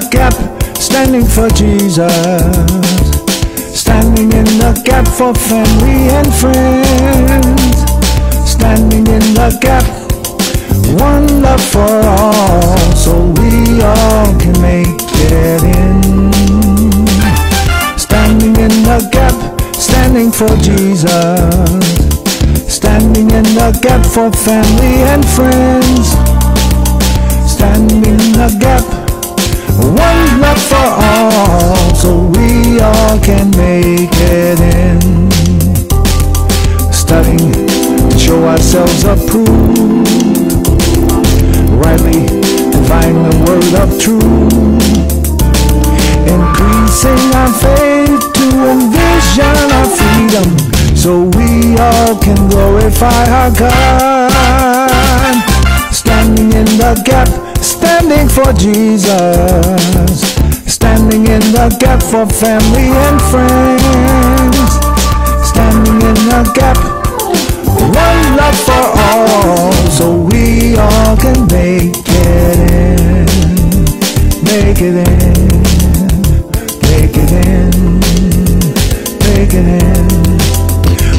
the gap, standing for Jesus. Standing in the gap for family and friends. Standing in the gap, one love for all, so we all can make it in. Standing in the gap, standing for Jesus. Standing in the gap for family and friends. Standing in the gap, one love for all, so we all can make it in. Studying to show ourselves approved, rightly divine the word of truth, increasing our faith to envision our freedom, so we all can glorify our God. Standing in the gap, standing for Jesus. Standing in the gap for family and friends. Standing in the gap, one love for all, so we all can make it in. Make it in. Make it in. Make it in.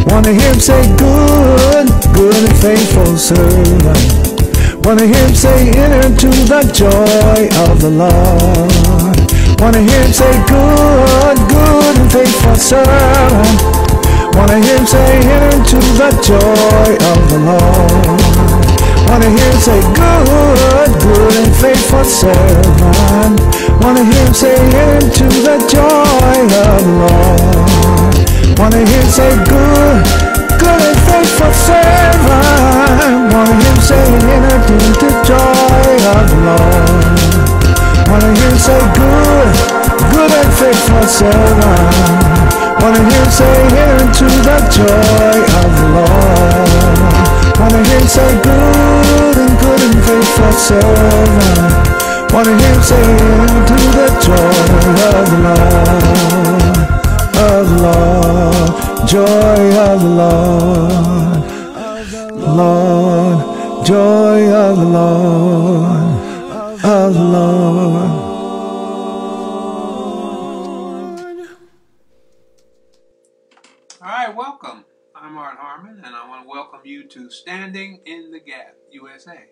Wanna hear him say, Good, good and faithful servant. Wanna hear him say, enter to the joy of the Lord. Wanna hear him say, good, good and faithful servant. Wanna hear him say, enter into the joy of the Lord. Wanna hear him say, good, good and faithful servant. Wanna hear him say, enter into the joy of the Lord. Wanna hear him say, good, good and faithful servant. Wanna hear him say, enter the joy of Lord. Wanna hear say, good, good and faithful servant. Wanna hear say, enter into the joy of Lord. Wanna hear say, good and good and faithful servant. Wanna hear say, enter into the joy of Lord. Of Lord, joy of the Lord. Lord, joy of the Lord, of the Lord. All right, welcome. I'm Art Harmon, and I want to welcome you to Standing in the Gap USA.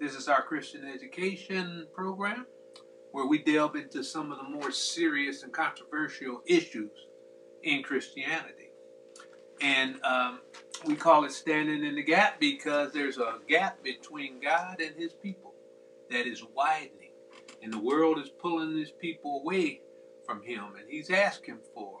This is our Christian education program where we delve into some of the more serious and controversial issues in Christianity. And um, we call it Standing in the Gap because there's a gap between God and His people that is widening. And the world is pulling His people away from Him. And He's asking for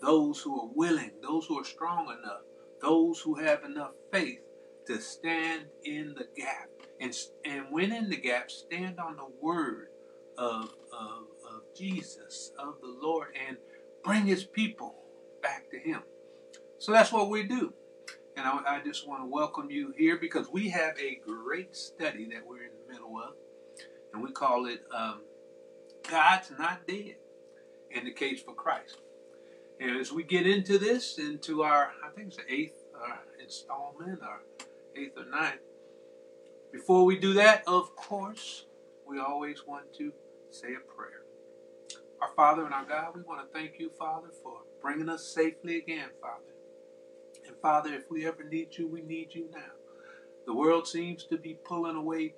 those who are willing, those who are strong enough, those who have enough faith to stand in the gap. And, and when in the gap, stand on the word of, of, of Jesus, of the Lord, and bring his people back to him. So that's what we do. And I, I just want to welcome you here because we have a great study that we're in the middle of. And we call it um, God's Not Dead in the Case for Christ. And as we get into this, into our, I think it's the eighth uh, installment, our eighth or ninth, before we do that, of course, we always want to say a prayer. Our Father and our God, we want to thank you, Father, for bringing us safely again, Father. Father, if we ever need you, we need you now. The world seems to be pulling away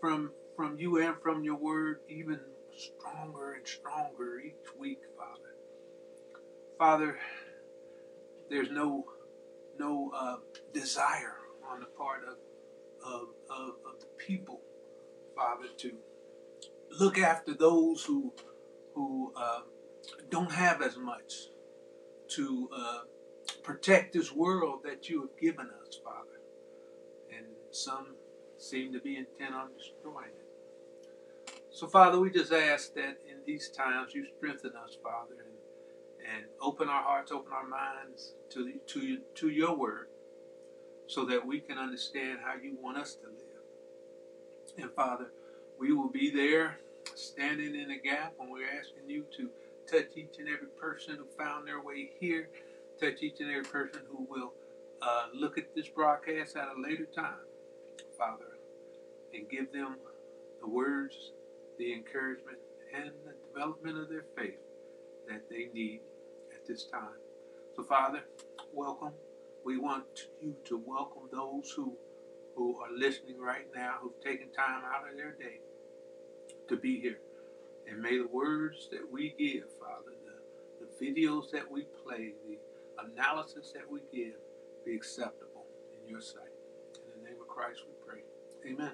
from from you and from your word even stronger and stronger each week, Father. Father, there's no no uh, desire on the part of, of, of, of the people, Father, to look after those who who uh, don't have as much, to uh, protect this world that you have given us, Father. And some seem to be intent on destroying it. So, Father, we just ask that in these times you strengthen us, Father, and and open our hearts, open our minds to, to, to your word so that we can understand how you want us to live. And Father, we will be there standing in the gap and we're asking you to touch each and every person who found their way here, touch each and every person who will uh, look at this broadcast at a later time, Father, and give them the words the encouragement and the development of their faith that they need at this time. So, Father, welcome. We want you to welcome those who, who are listening right now, who've taken time out of their day to be here. And may the words that we give, Father, the, the videos that we play, the analysis that we give, be acceptable in your sight. In the name of Christ we pray. Amen.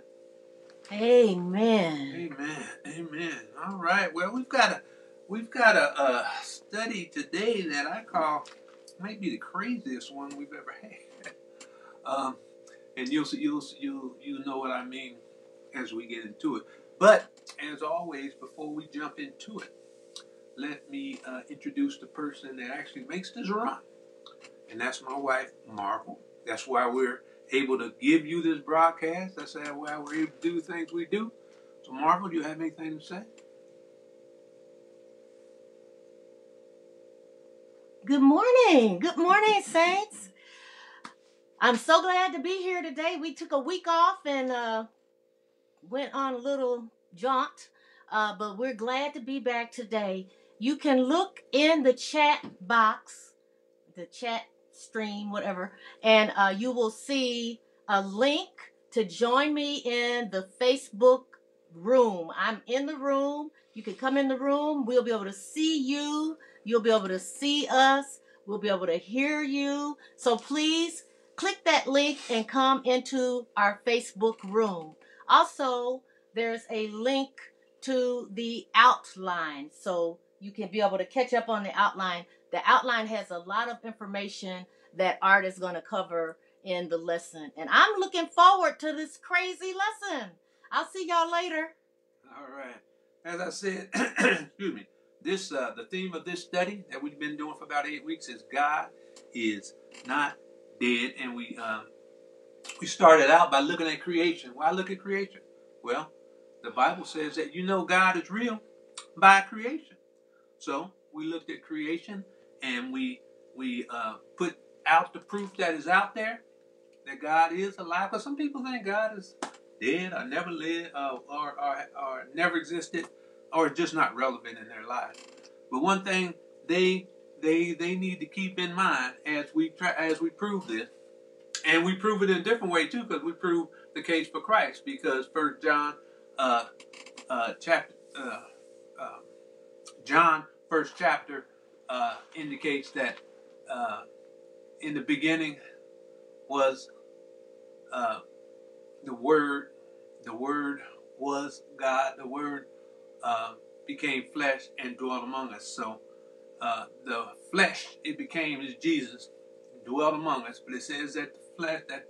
Amen. Amen. Amen. All right. Well, we've got a we've got a, a study today that I call maybe the craziest one we've ever had. um, and you'll you'll you you know what I mean as we get into it. But as always, before we jump into it, let me uh, introduce the person that actually makes this run, and that's my wife, Marvel. That's why we're able to give you this broadcast. That's why we're able to do things we do. So, Marvel, do you have anything to say? Good morning. Good morning, Saints. I'm so glad to be here today. We took a week off and uh, went on a little jaunt, uh, but we're glad to be back today. You can look in the chat box, the chat stream, whatever, and uh, you will see a link to join me in the Facebook room. I'm in the room. You can come in the room. We'll be able to see you. You'll be able to see us. We'll be able to hear you. So please click that link and come into our Facebook room. Also, there's a link to the outline so you can be able to catch up on the outline. The outline has a lot of information that Art is going to cover in the lesson. And I'm looking forward to this crazy lesson. I'll see y'all later. All right. As I said, excuse me. This uh, the theme of this study that we've been doing for about eight weeks is God is not dead, and we um, we started out by looking at creation. Why look at creation? Well, the Bible says that you know God is real by creation. So we looked at creation and we we uh, put out the proof that is out there that God is alive. Because some people think God is dead or never lived uh, or, or, or never existed or just not relevant in their life. But one thing they they they need to keep in mind as we try as we prove this, and we prove it in a different way too, because we prove the case for Christ. Because First John, uh, uh, chapter uh, uh, John, first chapter uh, indicates that uh, in the beginning was uh, the Word. The Word was God. The Word uh, became flesh and dwelt among us. So uh, the flesh it became is Jesus dwelt among us. But it says that the flesh that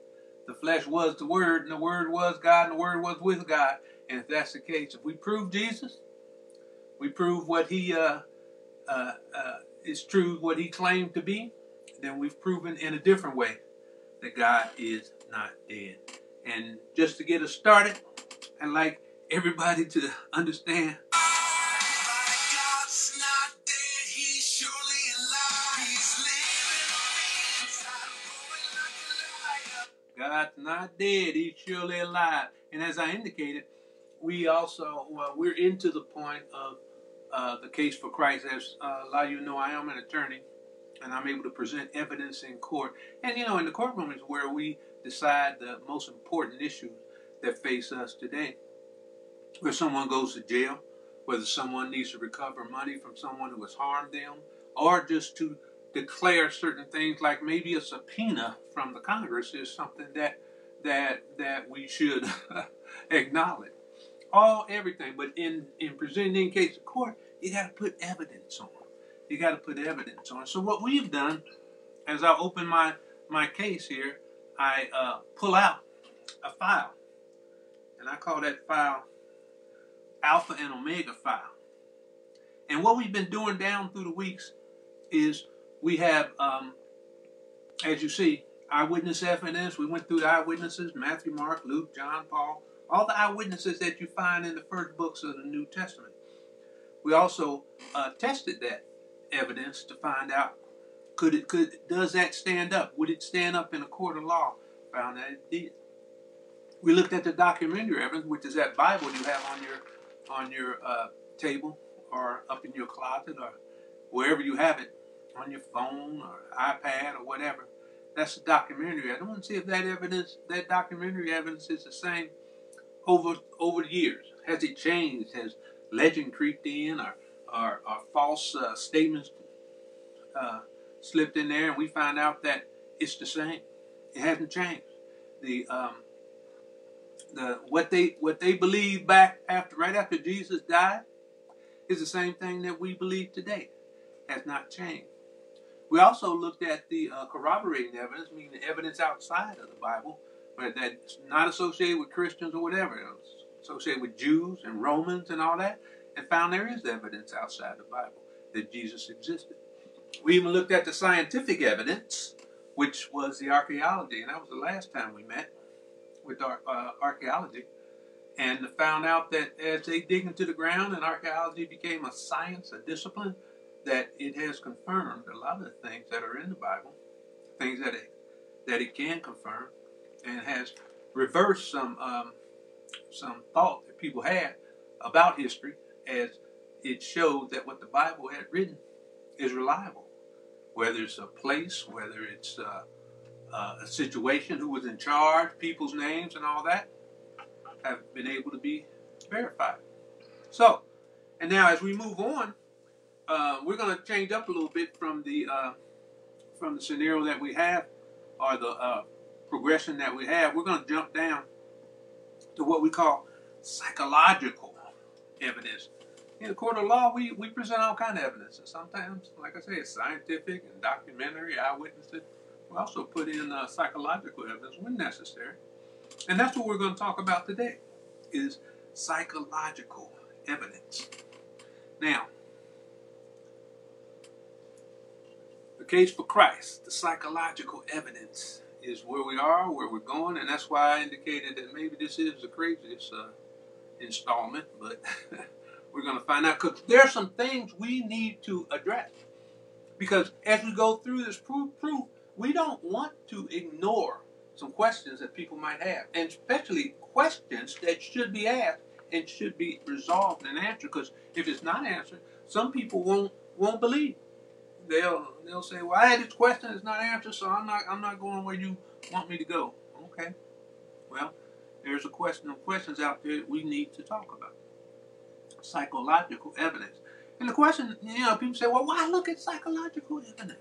the flesh was the Word, and the Word was God, and the Word was with God. And if that's the case, if we prove Jesus, we prove what He uh, uh, uh, is true, what He claimed to be, then we've proven in a different way that God is not dead. And just to get us started, I'd like everybody to understand. God's not dead, he's surely alive. He's living on the inside, roaring like a lion. God's not dead, he's surely alive. And as I indicated, we also, well, we're into the point of uh, the case for Christ. As uh, a lot of you know, I am an attorney and I'm able to present evidence in court. And you know, in the courtroom is where we decide the most important issues that face us today. Where someone goes to jail, whether someone needs to recover money from someone who has harmed them, or just to declare certain things like maybe a subpoena from the Congress is something that that that we should acknowledge. All everything, but in in presenting in case of court, you got to put evidence on. You got to put evidence on. So what we've done, as I open my my case here, I uh, pull out a file, and I call that file Alpha and Omega file. And what we've been doing down through the weeks is we have, um, as you see, eyewitness evidence. We went through the eyewitnesses Matthew, Mark, Luke, John, Paul, all the eyewitnesses that you find in the first books of the New Testament. We also uh, tested that evidence to find out could it could does that stand up? Would it stand up in a court of law? Found that it did. We looked at the documentary evidence, which is that Bible you have on your on your uh, table or up in your closet or wherever you have it on your phone or iPad or whatever. That's a documentary. I don't want to see if that evidence, that documentary evidence, is the same over over the years. Has it changed? Has legend creeped in, or or, or false uh, statements uh, slipped in there, and we find out that it's the same. It hasn't changed. The um, the what they what they believed back after right after Jesus died is the same thing that we believe today. Has not changed. We also looked at the uh, corroborating evidence, meaning the evidence outside of the Bible, but that's not associated with Christians or whatever. Associated with Jews and Romans and all that, and found there is evidence outside the Bible that Jesus existed. We even looked at the scientific evidence, which was the archaeology, and that was the last time we met with our, uh, archaeology, and found out that as they dig into the ground and archaeology became a science, a discipline, that it has confirmed a lot of the things that are in the Bible, things that it that it can confirm, and has reversed some um, some thought that people had about history, as it showed that what the Bible had written is reliable, whether it's a place, whether it's uh, uh, a situation, who was in charge, people's names, and all that, have been able to be verified. So, and now as we move on uh, we're going to change up a little bit from the uh, from the scenario that we have or the uh, progression that we have. We're going to jump down to what we call psychological evidence. In the court of law, we, we present all kind of evidence. And sometimes, like I say, it's scientific and documentary, eyewitnesses. We also put in uh, psychological evidence when necessary. And that's what we're going to talk about today, is psychological evidence. Now, the case for Christ, the psychological evidence is where we are, where we're going, and that's why I indicated that maybe this is the craziest uh, installment, but we're going to find out because there are some things we need to address. Because as we go through this proof, proof, we don't want to ignore some questions that people might have, and especially questions that should be asked and should be resolved and answered. Because if it's not answered, some people won't won't believe they'll they'll say, "Well, I had this question, it's not answered, so I'm not I'm not going where you want me to go." Okay. Well, there's a question of questions out there we need to talk about. Psychological evidence. And the question, you know, people say, well, why look at psychological evidence?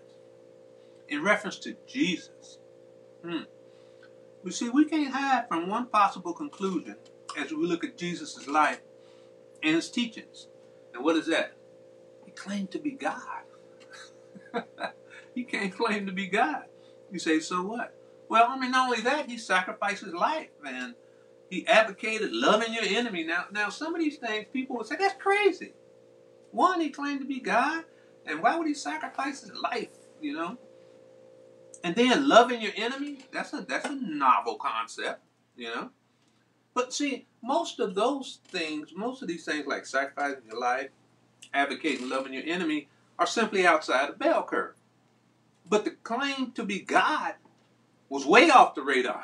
In reference to Jesus. Hmm. You see, we can't hide from one possible conclusion as we look at Jesus' life and his teachings. And what is that? He claimed to be God. he can't claim to be God. You say, so what? Well, I mean, not only that, he sacrificed his life and he advocated loving your enemy. Now, now some of these things people would say that's crazy. One, he claimed to be God, and why would he sacrifice his life? You know. And then loving your enemy, that's a that's a novel concept, you know. But see, most of those things, most of these things like sacrificing your life, advocating loving your enemy, are simply outside the bell curve. But the claim to be God was way off the radar.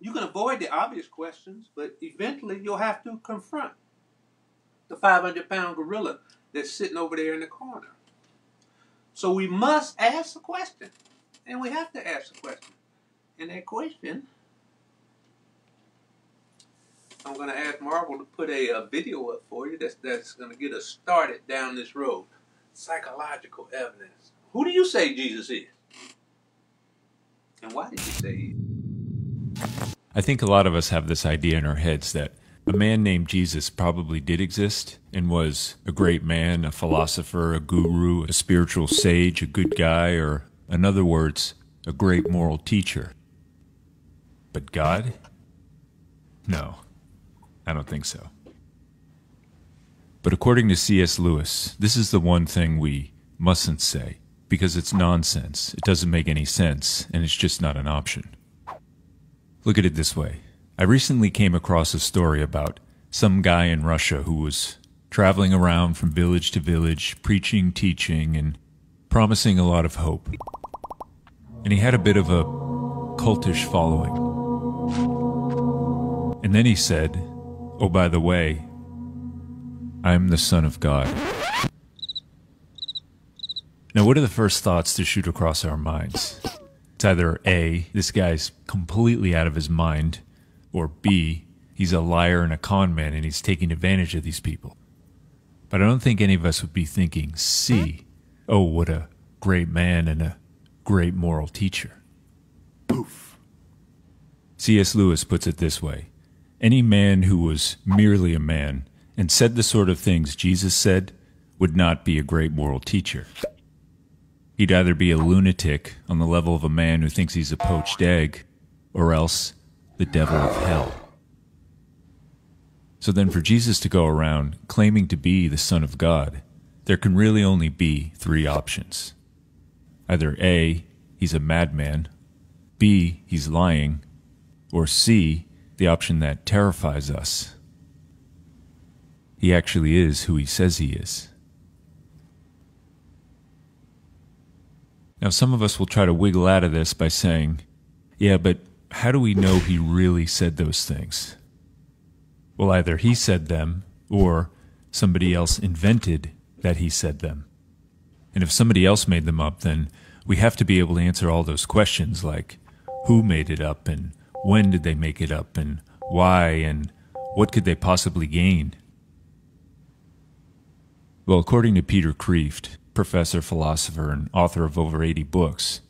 You can avoid the obvious questions, but eventually you'll have to confront the 500 pound gorilla that's sitting over there in the corner. So we must ask the question, and we have to ask the question. And that question I'm going to ask Marvel to put a, a video up for you that's, that's going to get us started down this road. Psychological evidence. Who do you say Jesus is? And why did you say he I think a lot of us have this idea in our heads that a man named Jesus probably did exist and was a great man, a philosopher, a guru, a spiritual sage, a good guy, or, in other words, a great moral teacher. But God? No. I don't think so. But according to C.S. Lewis, this is the one thing we mustn't say because it's nonsense. It doesn't make any sense, and it's just not an option. Look at it this way I recently came across a story about some guy in Russia who was traveling around from village to village, preaching, teaching, and promising a lot of hope. And he had a bit of a cultish following. And then he said, Oh, by the way, I am the Son of God. Now, what are the first thoughts to shoot across our minds? It's either A, this guy's completely out of his mind, or B, he's a liar and a con man and he's taking advantage of these people. But I don't think any of us would be thinking C, oh, what a great man and a great moral teacher. Poof. C.S. Lewis puts it this way Any man who was merely a man and said the sort of things Jesus said would not be a great moral teacher. He'd either be a lunatic on the level of a man who thinks he's a poached egg, or else the devil of hell. So then, for Jesus to go around claiming to be the Son of God, there can really only be three options. Either A, he's a madman, B, he's lying, or C, the option that terrifies us. He actually is who he says he is. Now, some of us will try to wiggle out of this by saying, yeah, but how do we know he really said those things? Well, either he said them or somebody else invented that he said them. And if somebody else made them up, then we have to be able to answer all those questions like who made it up and when did they make it up and why and what could they possibly gain? Well, according to Peter Kreeft, professor, philosopher, and author of over 80 books.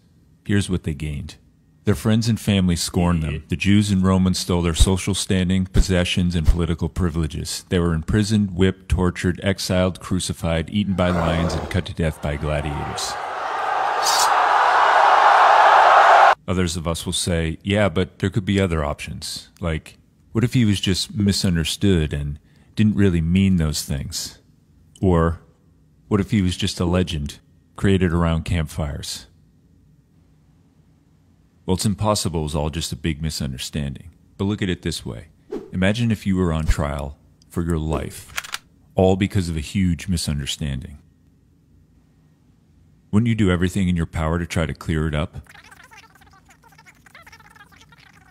Here's what they gained. Their friends and family scorned them. The Jews and Romans stole their social standing, possessions, and political privileges. They were imprisoned, whipped, tortured, exiled, crucified, eaten by lions, and cut to death by gladiators. Others of us will say, yeah, but there could be other options. Like, what if he was just misunderstood and didn't really mean those things? Or what if he was just a legend created around campfires? Well, it's impossible. It was all just a big misunderstanding. But look at it this way Imagine if you were on trial for your life, all because of a huge misunderstanding. Wouldn't you do everything in your power to try to clear it up?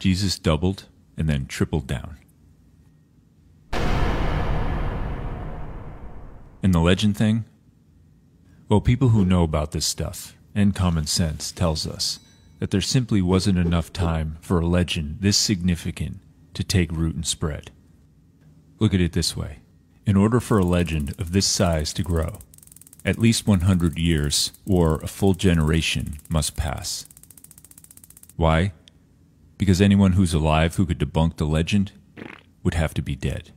Jesus doubled and then tripled down. And the legend thing? Well, people who know about this stuff and common sense tells us that there simply wasn't enough time for a legend this significant to take root and spread. Look at it this way. In order for a legend of this size to grow, at least 100 years or a full generation must pass. Why? Because anyone who's alive who could debunk the legend would have to be dead.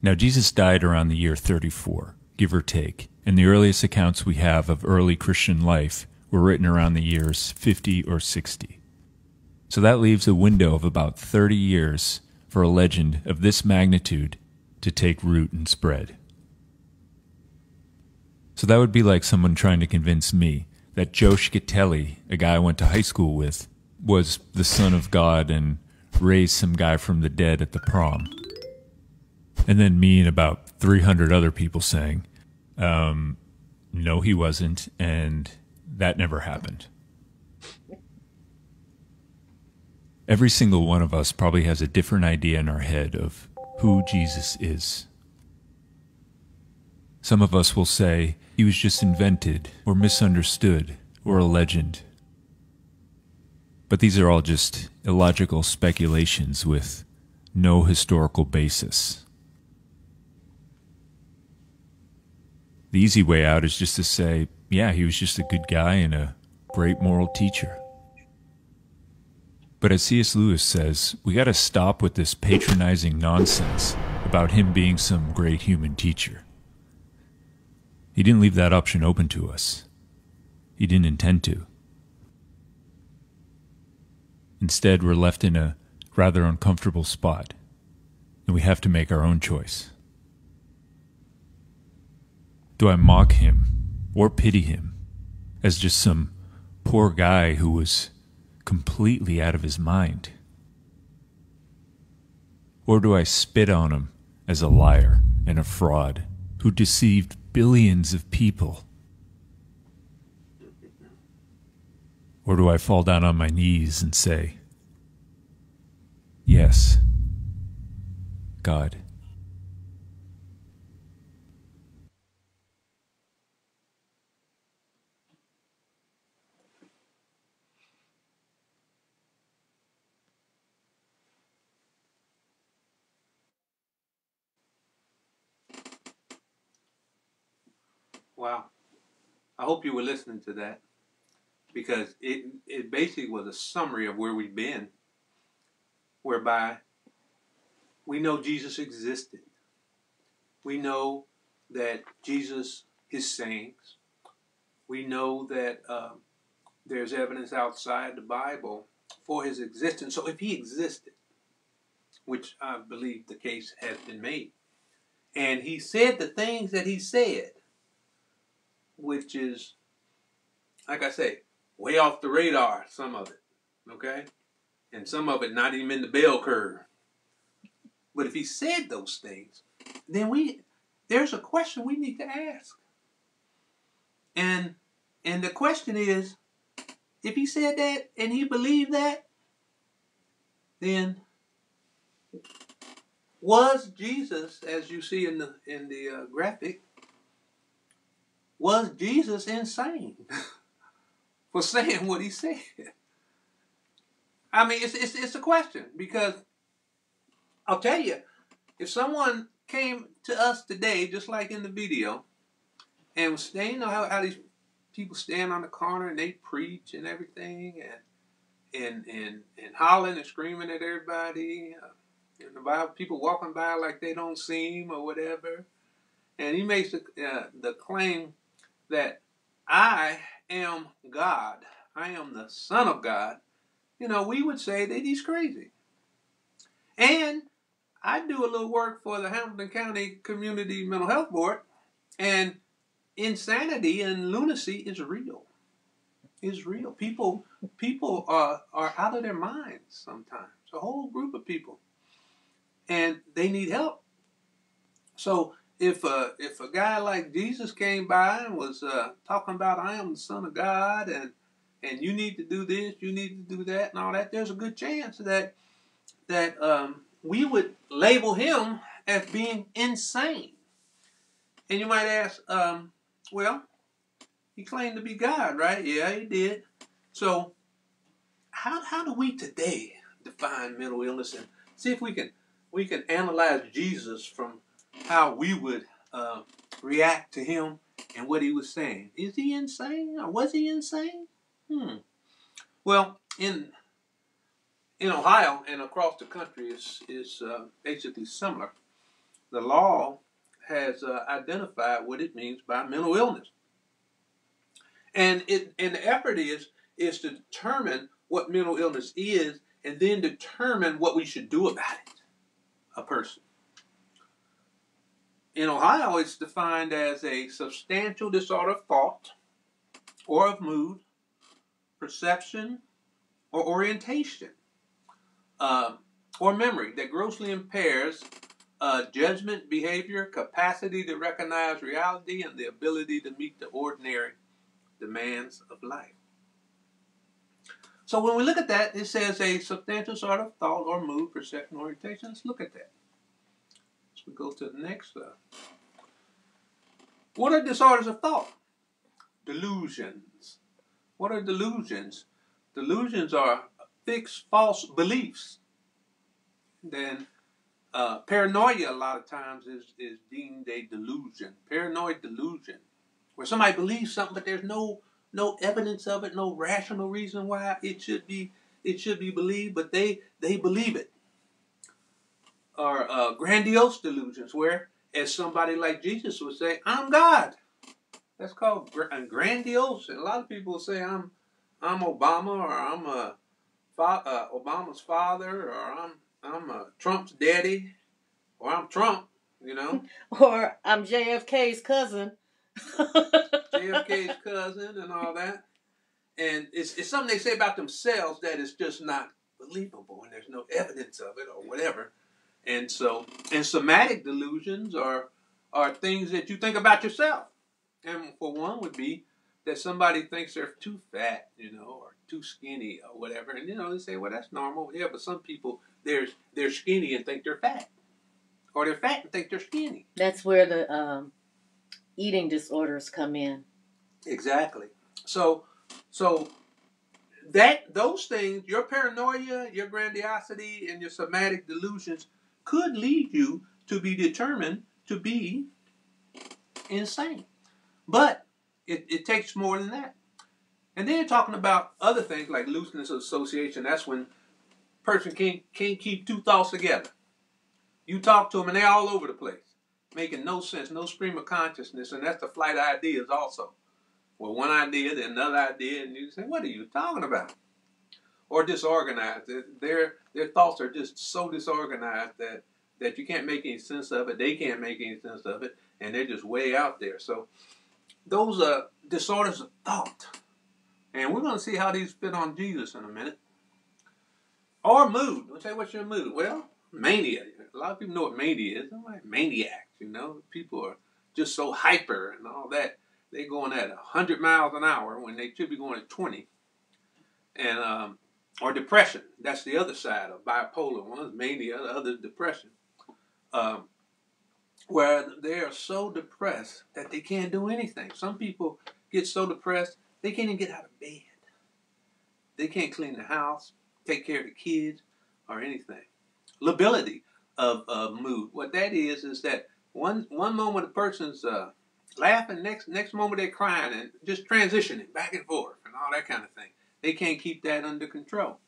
Now, Jesus died around the year 34, give or take, and the earliest accounts we have of early Christian life were written around the years 50 or 60. So that leaves a window of about 30 years for a legend of this magnitude to take root and spread. So that would be like someone trying to convince me that Joe Schitelli, a guy I went to high school with, was the son of God and raised some guy from the dead at the prom. And then me and about 300 other people saying, um, no, he wasn't, and that never happened. Every single one of us probably has a different idea in our head of who Jesus is. Some of us will say he was just invented or misunderstood or a legend. But these are all just illogical speculations with no historical basis. The easy way out is just to say, yeah, he was just a good guy and a great moral teacher. But as C.S. Lewis says, we got to stop with this patronizing nonsense about him being some great human teacher. He didn't leave that option open to us. He didn't intend to. Instead, we're left in a rather uncomfortable spot, and we have to make our own choice. Do I mock him or pity him as just some poor guy who was completely out of his mind? Or do I spit on him as a liar and a fraud who deceived billions of people? Or do I fall down on my knees and say, Yes, God. Wow. I hope you were listening to that because it it basically was a summary of where we've been, whereby we know Jesus existed. We know that Jesus, his sayings, we know that um, there's evidence outside the Bible for his existence. So if he existed, which I believe the case has been made, and he said the things that he said, which is, like I say, way off the radar, some of it, okay? And some of it not even in the bell curve. But if he said those things, then we there's a question we need to ask. And and the question is, if he said that and he believed that, then was Jesus, as you see in the in the uh, graphic, was Jesus insane for saying what he said? I mean, it's, it's, it's a question because I'll tell you, if someone came to us today, just like in the video, and was you know how, how these people stand on the corner and they preach and everything and and and, and hollering and screaming at everybody. Uh, and about people walking by like they don't see him or whatever. And he makes the, uh, the claim that I am God. I am the Son of God. You know, we would say that he's crazy. And I do a little work for the Hamilton County Community Mental Health Board, and insanity and lunacy is real. Is real. People people are are out of their minds sometimes. A whole group of people, and they need help. So if a if a guy like Jesus came by and was uh, talking about I am the Son of God and and you need to do this, you need to do that, and all that, there's a good chance that that um, we would label him as being insane. And you might ask, um, well, he claimed to be God, right? Yeah, he did. So, how how do we today define mental illness and see if we can we can analyze Jesus from how we would uh, react to him and what he was saying? Is he insane or was he insane? Hmm. Well, in in Ohio and across the country is is uh, basically similar. The law has uh, identified what it means by mental illness, and it and the effort is is to determine what mental illness is, and then determine what we should do about it. A person. In Ohio, it's defined as a substantial disorder of thought or of mood, perception, or orientation uh, or memory that grossly impairs uh, judgment, behavior, capacity to recognize reality, and the ability to meet the ordinary demands of life. So when we look at that, it says a substantial sort of thought or mood, perception, orientation. Let's look at that. We go to the next. one. what are disorders of thought? Delusions. What are delusions? Delusions are fixed false beliefs. Then uh, paranoia a lot of times is, is deemed a delusion. Paranoid delusion. Where somebody believes something but there's no no evidence of it, no rational reason why it should be it should be believed, but they they believe it. Or uh, grandiose delusions, where as somebody like Jesus would say, "I'm God." That's called grandiose. And a lot of people say, "I'm I'm Obama," or "I'm a fa- uh, Obama's father, or I'm I'm uh, Trump's daddy, or I'm Trump, you know, or I'm JFK's cousin. JFK's cousin, and all that. And it's it's something they say about themselves that is just not believable, and there's no evidence of it, or whatever. And so, and somatic delusions are are things that you think about yourself. And for one would be that somebody thinks they're too fat, you know, or too skinny or whatever. And you know, they say, well, that's normal. Yeah, but some people they're they're skinny and think they're fat. or they're fat and think they're skinny. That's where the um, eating disorders come in. Exactly. So, so that those things, your paranoia, your grandiosity, and your somatic delusions could lead you to be determined to be insane. But it, it takes more than that. And then you're talking about other things like looseness of association. That's when person can't can't keep two thoughts together. You talk to them and they're all over the place, making no sense, no stream of consciousness, and that's the flight of ideas also. Well, one idea, then another idea, and you say, "What are you talking about?" Or disorganized. Their their thoughts are just so disorganized that that you can't make any sense of it. They can't make any sense of it, and they're just way out there. So those are disorders of thought, and we're going to see how these fit on Jesus in a minute. Or mood. We'll say, what's your mood? Well, mania. A lot of people know what mania is. They're like maniacs, you know. People are just so hyper and all that. They're going at 100 miles an hour when they should be going at 20. And, um, or depression. That's the other side of bipolar. One is mania, the other depression. Um, where they are so depressed that they can't do anything. Some people get so depressed they can't even get out of bed. They can't clean the house, take care of the kids, or anything. Lability of, of mood. What that is is that one one moment a person's uh, laughing, next next moment they're crying, and just transitioning back and forth and all that kind of thing. They can't keep that under control.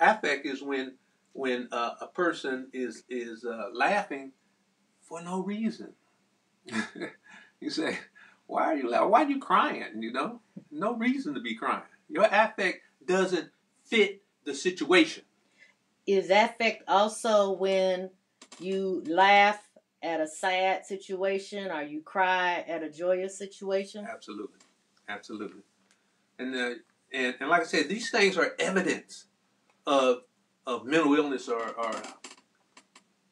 Affect is when when uh, a person is is uh, laughing for no reason. you say, "Why are you laughing? Why are you crying?" You know, no reason to be crying. Your affect doesn't fit the situation. Is affect also when you laugh at a sad situation or you cry at a joyous situation? Absolutely, absolutely. And uh, and and like I said, these things are evidence of of mental illness or, or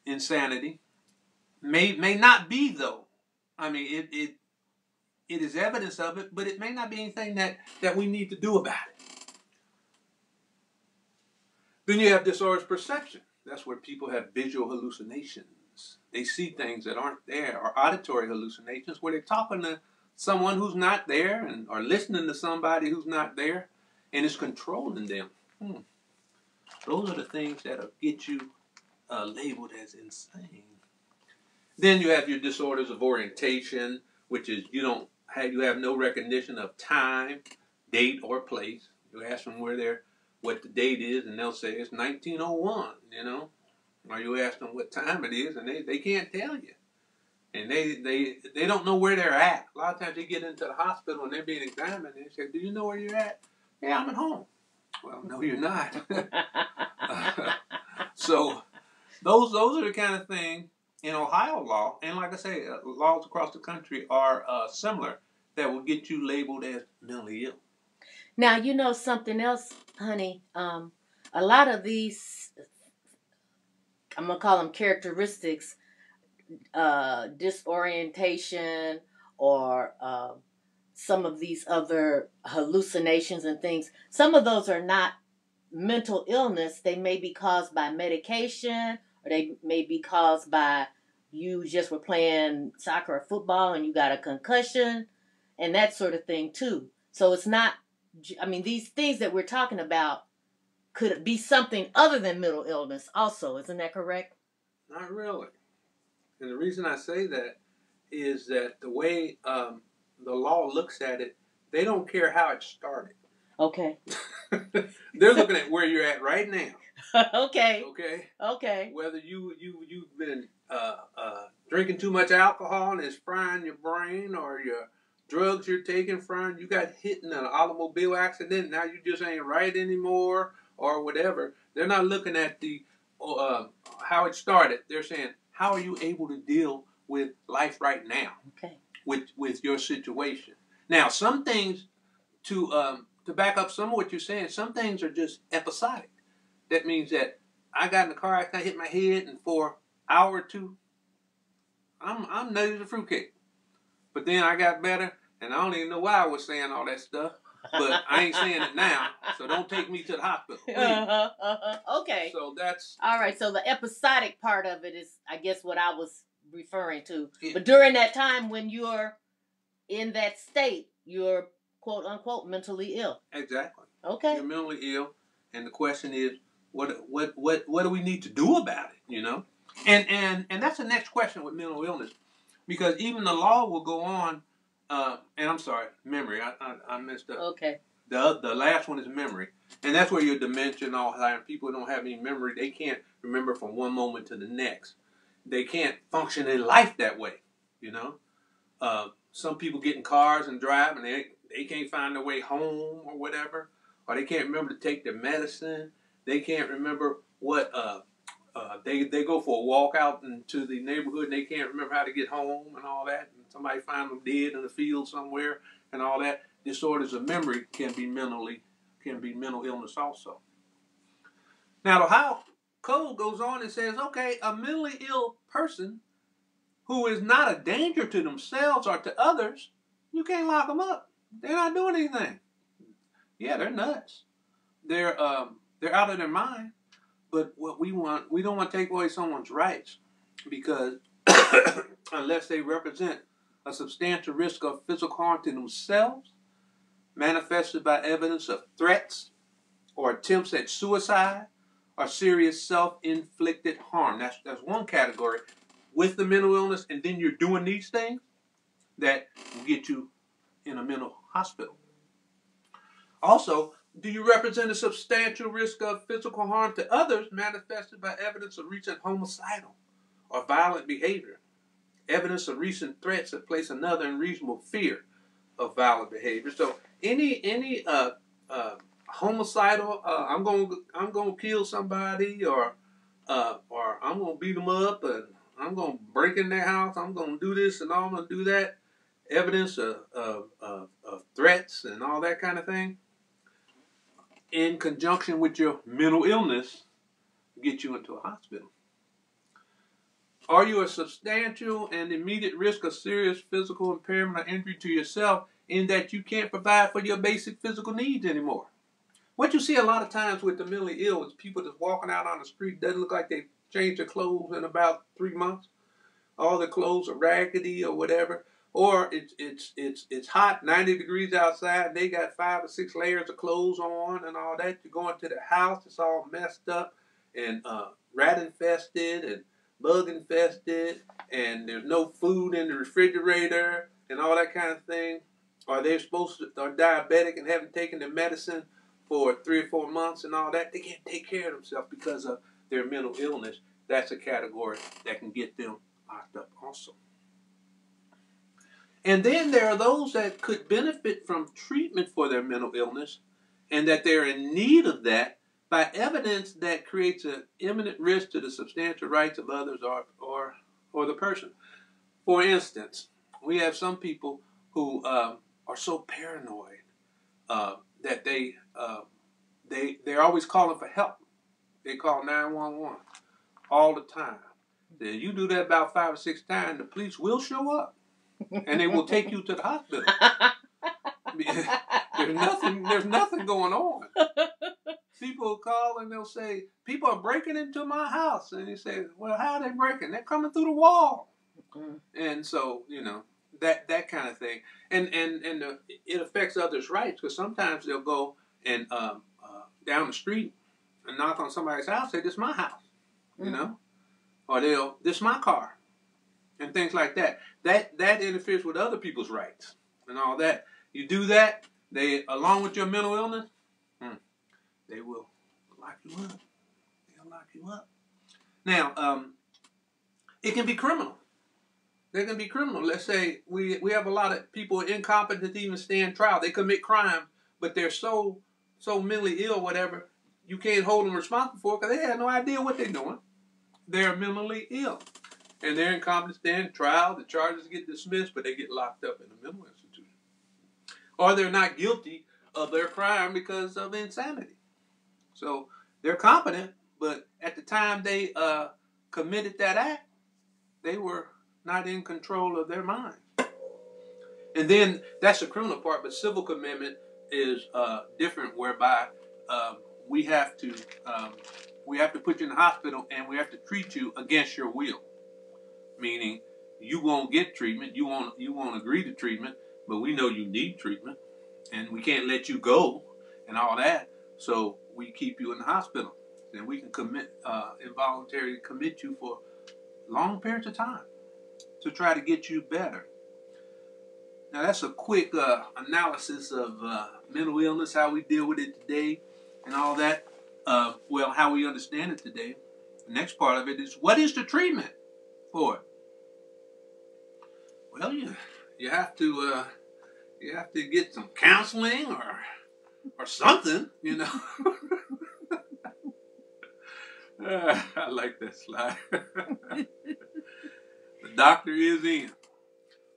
insanity. May may not be though. I mean, it it it is evidence of it, but it may not be anything that that we need to do about it. Then you have disordered perception. That's where people have visual hallucinations. They see things that aren't there, or auditory hallucinations, where they're talking to someone who's not there, and or listening to somebody who's not there, and is controlling them. Hmm. Those are the things that'll get you uh, labeled as insane. Then you have your disorders of orientation, which is you don't have you have no recognition of time, date, or place. You ask them where they're what the date is, and they'll say it's 1901. You know, or you ask them what time it is, and they, they can't tell you. And they, they they don't know where they're at. A lot of times they get into the hospital and they're being examined, and they say, "Do you know where you're at?" Yeah, I'm at home. Well, no, you're not. so those those are the kind of thing in Ohio law, and like I say, uh, laws across the country are uh, similar that will get you labeled as mentally ill. Now you know something else, honey. Um, a lot of these, I'm gonna call them characteristics, uh, disorientation, or uh, some of these other hallucinations and things. Some of those are not mental illness. They may be caused by medication, or they may be caused by you just were playing soccer or football and you got a concussion, and that sort of thing too. So it's not I mean, these things that we're talking about could be something other than mental illness, also. Isn't that correct? Not really. And the reason I say that is that the way um, the law looks at it, they don't care how it started. Okay. They're looking at where you're at right now. okay. Okay. Okay. Whether you you you've been uh, uh, drinking too much alcohol and it's frying your brain, or your drugs you're taking from, you got hit in an automobile accident, now you just ain't right anymore, or whatever. They're not looking at the uh, how it started. They're saying, how are you able to deal with life right now? Okay. With with your situation. Now, some things to um, to back up some of what you're saying, some things are just episodic. That means that I got in the car, I hit my head, and for an hour or two, I'm I'm nutty as a fruitcake. But then I got better, and I don't even know why I was saying all that stuff. But I ain't saying it now. So don't take me to the hospital. Uh-huh, uh-huh. Okay. So that's All right. So the episodic part of it is, I guess, what I was referring to. Yeah. But during that time when you're in that state, you're quote unquote mentally ill. exactly. Okay. You're mentally ill, and the question is, what what what what do we need to do about it? You know, and and and that's the next question with mental illness, because even the law will go on. Uh, and I'm sorry, memory. I I, I messed up. Okay. The the last one is memory, and that's where your dementia and all that. People don't have any memory. They can't remember from one moment to the next. They can't function in life that way. You know, uh, some people get in cars and drive, and they they can't find their way home or whatever, or they can't remember to take their medicine. They can't remember what. Uh, uh, they they go for a walk out into the neighborhood and they can't remember how to get home and all that. Somebody find them dead in the field somewhere and all that disorders of memory can be mentally can be mental illness also. Now the Ohio Code goes on and says, okay, a mentally ill person who is not a danger to themselves or to others, you can't lock them up. They're not doing anything. Yeah, they're nuts. They're um, they're out of their mind. But what we want, we don't want to take away someone's rights because unless they represent a substantial risk of physical harm to themselves, manifested by evidence of threats or attempts at suicide or serious self-inflicted harm. That's that's one category with the mental illness, and then you're doing these things that will get you in a mental hospital. Also, do you represent a substantial risk of physical harm to others manifested by evidence of recent homicidal or violent behavior? Evidence of recent threats that place another in reasonable fear of violent behavior. So any any uh, uh, homicidal, uh, I'm going to I'm going to kill somebody, or uh, or I'm going to beat them up, and I'm going to break in their house. I'm going to do this and I'm going to do that. Evidence of, of, of, of threats and all that kind of thing. In conjunction with your mental illness, get you into a hospital. Are you a substantial and immediate risk of serious physical impairment or injury to yourself in that you can't provide for your basic physical needs anymore? What you see a lot of times with the mentally ill is people just walking out on the street, doesn't look like they changed their clothes in about three months. All their clothes are raggedy or whatever. Or it's it's it's it's hot, 90 degrees outside, and they got five or six layers of clothes on and all that. You go into the house, it's all messed up and uh, rat infested and bug infested, and there's no food in the refrigerator and all that kind of thing. Or they're supposed to are diabetic and haven't taken their medicine for three or four months and all that. They can't take care of themselves because of their mental illness. That's a category that can get them locked up also. And then there are those that could benefit from treatment for their mental illness and that they're in need of that by evidence that creates an imminent risk to the substantial rights of others or, or, or the person. For instance, we have some people who um, are so paranoid uh, that they, uh, they, they're always calling for help. They call 911 all the time. Then you do that about five or six times, the police will show up and they will take you to the hospital. there's nothing. There's nothing going on. People call and they'll say, "People are breaking into my house," and you say, "Well, how are they breaking? They're coming through the wall." Mhm. And so you know that that kind of thing, and and and the, it affects others' rights because sometimes they'll go and um, uh, down the street and knock on somebody's house, say, "This is my house," you Mhm. know, or they'll, "This is my car," and things like that. That that interferes with other people's rights and all that. You do that, they along with your mental illness, they will lock you up. They'll lock you up. Now, um, it can be criminal. They can be criminal. Let's say we we have a lot of people incompetent to even stand trial. They commit crime, but they're so so mentally ill, whatever. You can't hold them responsible for because they have no idea what they're doing. They're mentally ill, and they're incompetent to stand trial. The charges get dismissed, but they get locked up in a mental institution, or they're not guilty of their crime because of insanity. So they're competent, but at the time they uh, committed that act, they were not in control of their mind. And then that's the criminal part, but civil commitment, is uh, different, whereby um, we have to um, we have to put you in the hospital and we have to treat you against your will, meaning you won't get treatment, you won't you won't agree to treatment, but we know you need treatment, and we can't let you go and all that, so we keep you in the hospital, and we can commit uh, involuntarily commit you for long periods of time to try to get you better. Now that's a quick uh, analysis of uh, mental illness, how we deal with it today, and all that. Uh, well, how we understand it today. The next part of it is what is the treatment for it? Well, you you have to uh, you have to get some counseling or or something, you know. Uh, I like that slide. the doctor is in.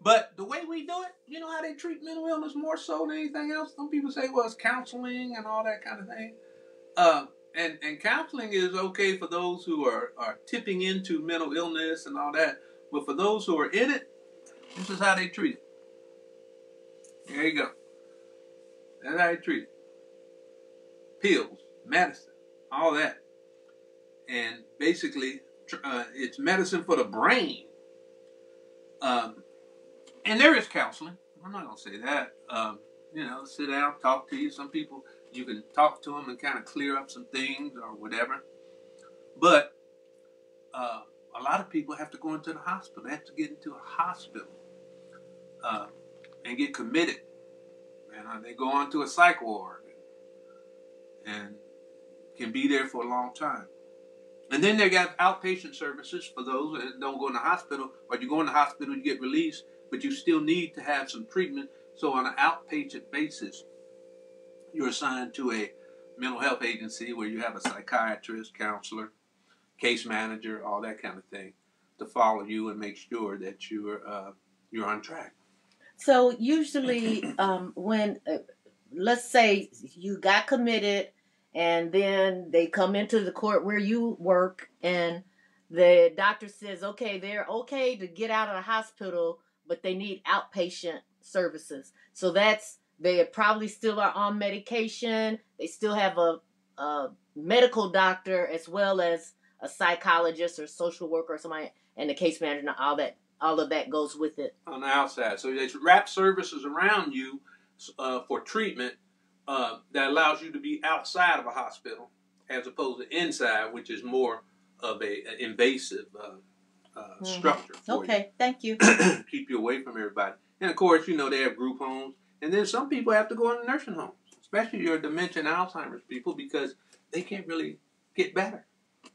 But the way we do it, you know how they treat mental illness more so than anything else? Some people say, well, it's counseling and all that kind of thing. Uh, and, and counseling is okay for those who are, are tipping into mental illness and all that. But for those who are in it, this is how they treat it. There you go. That's how they treat it. Pills, medicine, all that. And basically, uh, it's medicine for the brain. Um, and there is counseling. I'm not going to say that. Um, you know, sit down, talk to you. Some people, you can talk to them and kind of clear up some things or whatever. But uh, a lot of people have to go into the hospital. They have to get into a hospital uh, and get committed. And uh, they go on to a psych ward and can be there for a long time. And then they got outpatient services for those that don't go in the hospital, or you go in the hospital, you get released, but you still need to have some treatment. So on an outpatient basis, you're assigned to a mental health agency where you have a psychiatrist, counselor, case manager, all that kind of thing, to follow you and make sure that you're uh, you're on track. So usually, um, when uh, let's say you got committed, and then they come into the court where you work, and the doctor says, okay, they're okay to get out of the hospital, but they need outpatient services. So that's they probably still are on medication. They still have a, a medical doctor as well as a psychologist or social worker or somebody, and the case manager, and all that all of that goes with it. on the outside. So they wrap services around you uh, for treatment uh, that allows you to be outside of a hospital as opposed to inside, which is more of a, a invasive uh, uh, Mhm. structure Okay, thank you. you. Keep you away from everybody. And of course, you know, they have group homes. And then some people have to go into nursing homes, especially your dementia and Alzheimer's people, because they can't really get better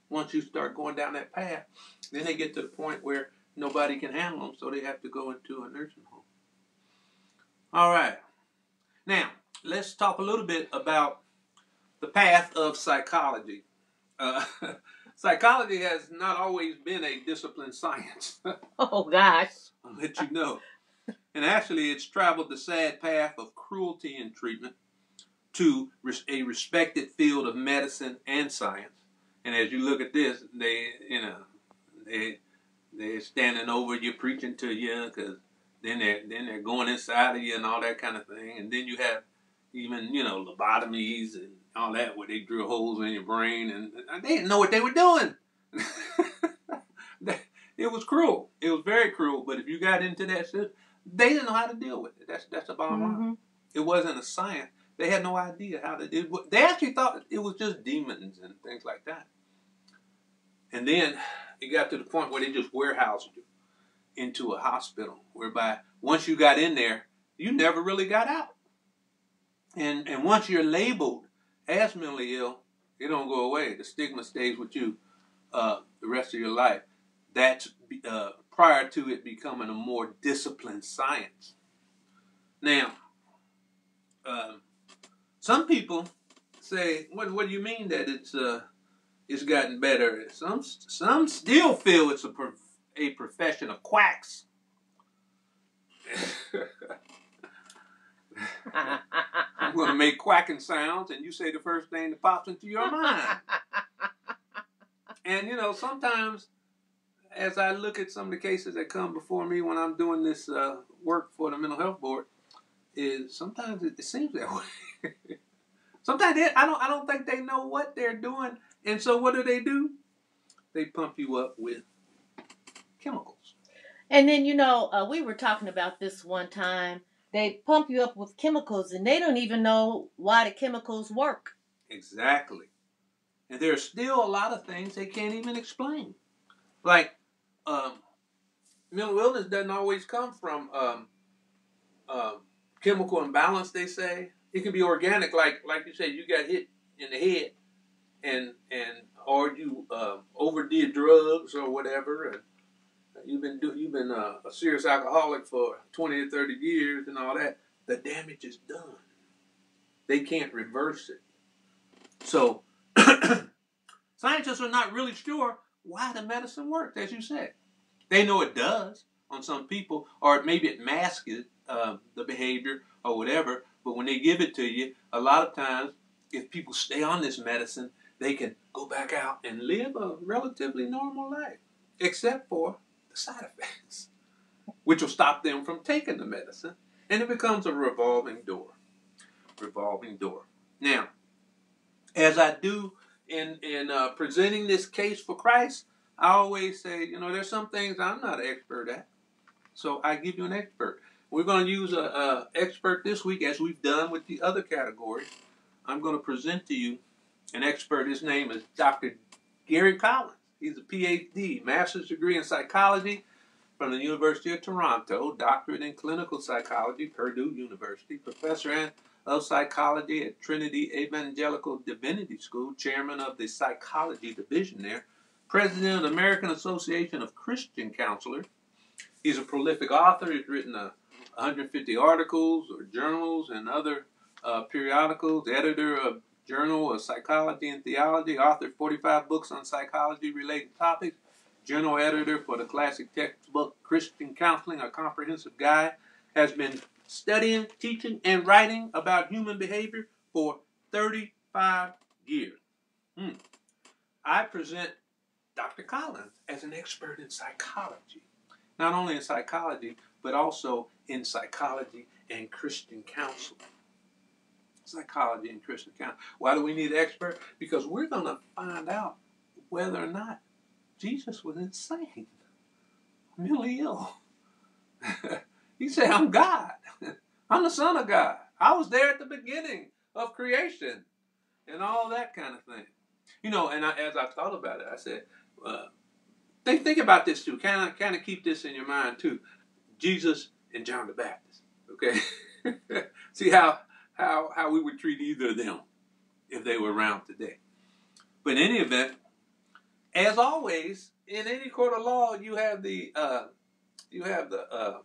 once you start going down that path. Then they get to the point where nobody can handle them, so they have to go into a nursing home. All right. Now, let's talk a little bit about the path of psychology. Uh, psychology has not always been a disciplined science. Oh gosh. I'll let you know. And actually, it's traveled the sad path of cruelty and treatment to a respected field of medicine and science. And as you look at this, they, you know, they they're standing over you, preaching to you, because then they're then they're going inside of you and all that kind of thing. And then you have even you know lobotomies and all that, where they drill holes in your brain, and they didn't know what they were doing. it was cruel. It was very cruel. But if you got into that shit, they didn't know how to deal with it. That's that's the bottom line. Mhm. It wasn't a science. They had no idea how to do it. They actually thought it was just demons and things like that. And then it got to the point where they just warehoused you into a hospital, whereby once you got in there, you never really got out. And and once you're labeled as mentally ill, it don't go away. The stigma stays with you uh, the rest of your life. That's uh, prior to it becoming a more disciplined science. Now, um, some people say, "What? What do you mean that it's uh, it's gotten better?" Some some still feel it's a prof- a profession of quacks. I'm going to make quacking sounds, and you say the first thing that pops into your mind. And you know, sometimes as I look at some of the cases that come before me when I'm doing this uh, work for the mental health board, is sometimes it, it seems that way. sometimes they, I don't I don't think they know what they're doing, and so what do they do? They pump you up with chemicals. And then, you know, uh, we were talking about this one time. They pump you up with chemicals and they don't even know why the chemicals work. Exactly. And there's still a lot of things they can't even explain. Like, um, mental illness doesn't always come from um, um, chemical imbalance, they say. It can be organic, like like you said, you got hit in the head and and or you uh, overdid drugs or whatever, and you've been do, you've been uh, a serious alcoholic for twenty or thirty years and all that. The damage is done. They can't reverse it. So scientists are not really sure why the medicine works, as you said. They know it does on some people, or maybe it masks uh, the behavior or whatever. But when they give it to you, a lot of times, if people stay on this medicine, they can go back out and live a relatively normal life, except for the side effects, which will stop them from taking the medicine. And it becomes a revolving door. Revolving door. Now, as I do in, in uh, presenting this case for Christ, I always say, you know, there's some things I'm not an expert at. So I give you an expert. We're going to use an expert this week as we've done with the other category. I'm going to present to you an expert. His name is Dr. Gary Collins. He's a PhD, master's degree in psychology from the University of Toronto, doctorate in clinical psychology, Purdue University, professor of psychology at Trinity Evangelical Divinity School, chairman of the psychology division there, president of the American Association of Christian Counselors. He's a prolific author. He's written uh, 150 articles or journals and other uh, periodicals, editor of Journal of Psychology and Theology, authored 45 books on psychology related topics, general editor for the classic textbook Christian Counseling, a comprehensive guide, has been studying, teaching, and writing about human behavior for 35 years. Hmm. I present Dr. Collins as an expert in psychology, not only in psychology, but also in psychology and Christian counseling psychology and Christian counseling. Why do we need expert? Because we're going to find out whether or not Jesus was insane, mentally ill. he said, I'm God. I'm the Son of God. I was there at the beginning of creation and all that kind of thing. You know, and I, as I thought about it, I said, uh, think think about this too. Kind of kind of keep this in your mind too. Jesus and John the Baptist. Okay, see how how, how we would treat either of them if they were around today. But in any event, as always, in any court of law, you have the uh, you have the uh,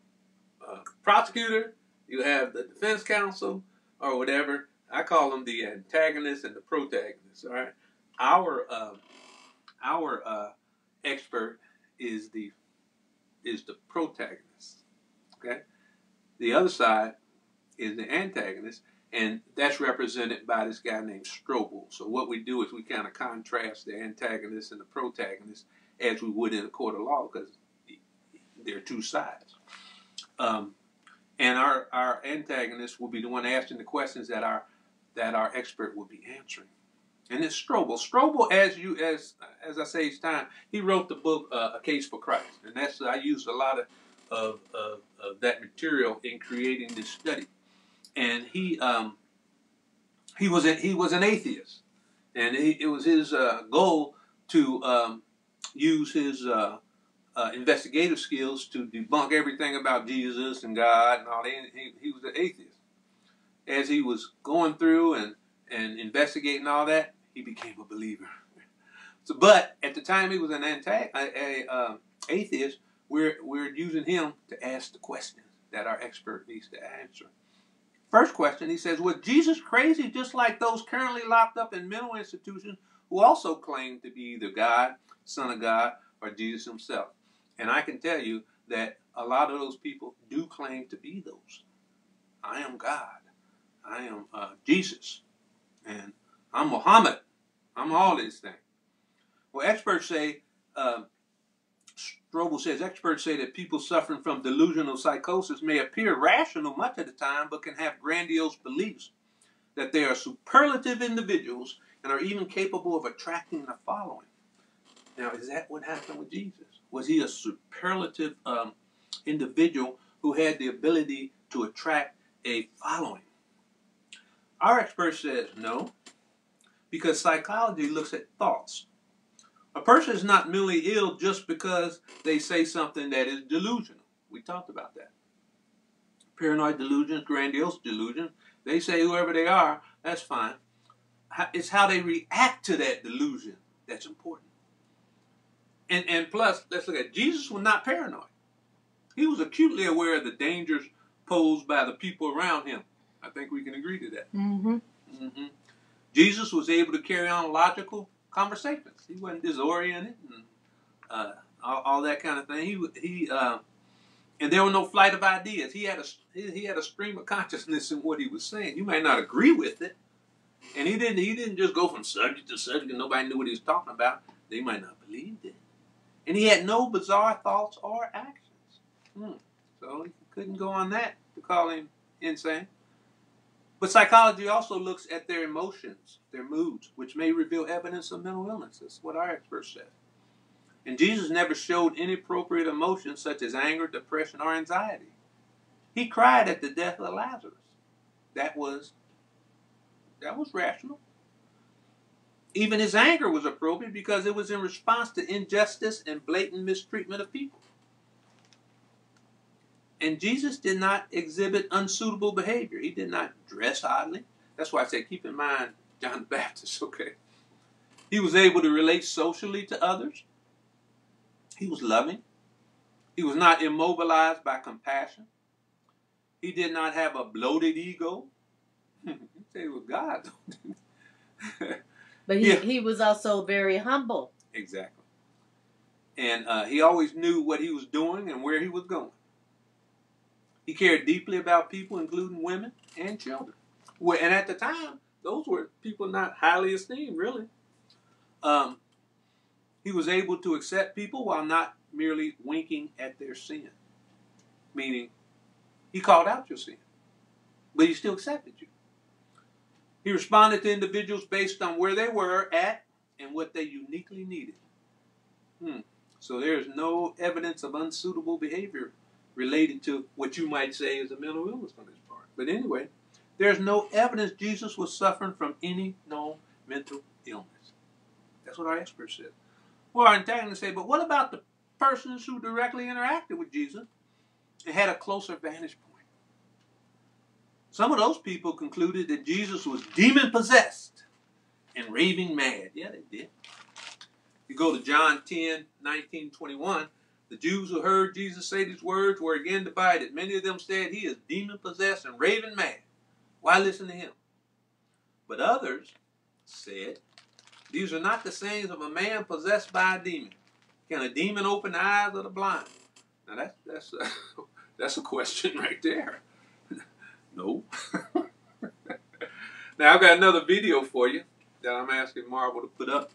uh, prosecutor, you have the defense counsel, or whatever. I call them the antagonist and the protagonist. All right, our um, our uh, expert is the is the protagonist. Okay, the other side is the antagonist, and that's represented by this guy named Strobel. So what we do is we kind of contrast the antagonist and the protagonist as we would in a court of law because there are two sides. Um, and our, our antagonist will be the one asking the questions that our that our expert will be answering. And it's Strobel. Strobel, as you as as I say each time, he wrote the book uh, A Case for Christ, and that's I used a lot of of, of, of that material in creating this study and he um, he was a, he was an atheist, and he, it was his uh, goal to um, use his uh, uh, investigative skills to debunk everything about Jesus and God and all. He, he was an atheist. As he was going through and and investigating all that, he became a believer. So, but at the time he was an antag- a, a uh, atheist, we're we're using him to ask the questions that our expert needs to answer. First question, he says, Was Jesus crazy just like those currently locked up in mental institutions who also claim to be either God, Son of God, or Jesus himself? And I can tell you that a lot of those people do claim to be those. I am God. I am uh, Jesus. And I'm Muhammad. I'm all these things. Well, experts say uh, Strobel says experts say that people suffering from delusional psychosis may appear rational much of the time, but can have grandiose beliefs that they are superlative individuals and are even capable of attracting a following. Now, is that what happened with Jesus? Was he a superlative um, individual who had the ability to attract a following? Our expert says no, because psychology looks at thoughts. A person is not merely ill just because they say something that is delusional. We talked about that. Paranoid delusions, grandiose delusions, they say whoever they are, that's fine. It's how they react to that delusion that's important. And, and plus, let's look at. Jesus was not paranoid. He was acutely aware of the dangers posed by the people around him. I think we can agree to that. Mm-hmm. Mm-hmm. Jesus was able to carry on logical conversations. He wasn't disoriented and uh, all, all, that kind of thing. He he uh, and there were no flight of ideas. He had a he had a stream of consciousness in what he was saying. You may not agree with it, and he didn't he didn't just go from subject to subject and nobody knew what he was talking about. They might not believe it, and he had no bizarre thoughts or actions. Hmm. So he couldn't go on that to call him insane. But psychology also looks at their emotions, their moods, which may reveal evidence of mental illness. That's what our experts said. And Jesus never showed inappropriate emotions such as anger, depression, or anxiety. He cried at the death of Lazarus. That was that was rational. Even his anger was appropriate because it was in response to injustice and blatant mistreatment of people. And Jesus did not exhibit unsuitable behavior. He did not dress oddly. That's why I say keep in mind John the Baptist, okay? He was able to relate socially to others. He was loving. He was not immobilized by compassion. He did not have a bloated ego. he he was God. but he, yeah. he was also very humble. Exactly. And uh, he always knew what he was doing and where he was going. He cared deeply about people, including women and children. Well, and at the time, those were people not highly esteemed, really. Um, he was able to accept people while not merely winking at their sin. Meaning, he called out your sin, but he still accepted you. He responded to individuals based on where they were at and what they uniquely needed. Hmm. So there is no evidence of unsuitable behavior related to what you might say is a mental illness on his part. But anyway, there's no evidence Jesus was suffering from any known mental illness. That's what our experts said. Well, our antagonists say, but what about the persons who directly interacted with Jesus and had a closer vantage point? Some of those people concluded that Jesus was demon possessed and raving mad. Yeah, they did. You go to John 10, 19, 21, the Jews who heard Jesus say these words were again divided. Many of them said, He is demon possessed and raving mad. Why listen to him? But others said, These are not the sayings of a man possessed by a demon. Can a demon open the eyes of the blind? Now that's that's uh, that's a question right there. no. now I've got another video for you that I'm asking Marvel to put up.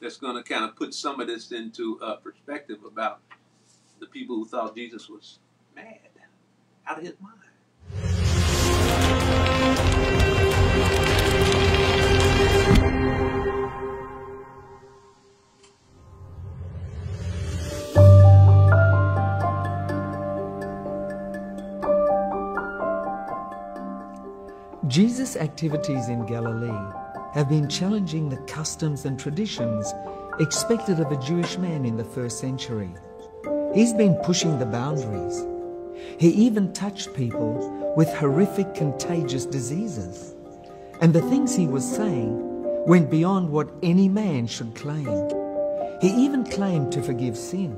That's going to kind of put some of this into uh, perspective about the people who thought Jesus was mad, out of his mind. Jesus' activities in Galilee have been challenging the customs and traditions expected of a Jewish man in the first century. He's been pushing the boundaries. He even touched people with horrific contagious diseases. And the things he was saying went beyond what any man should claim. He even claimed to forgive sin.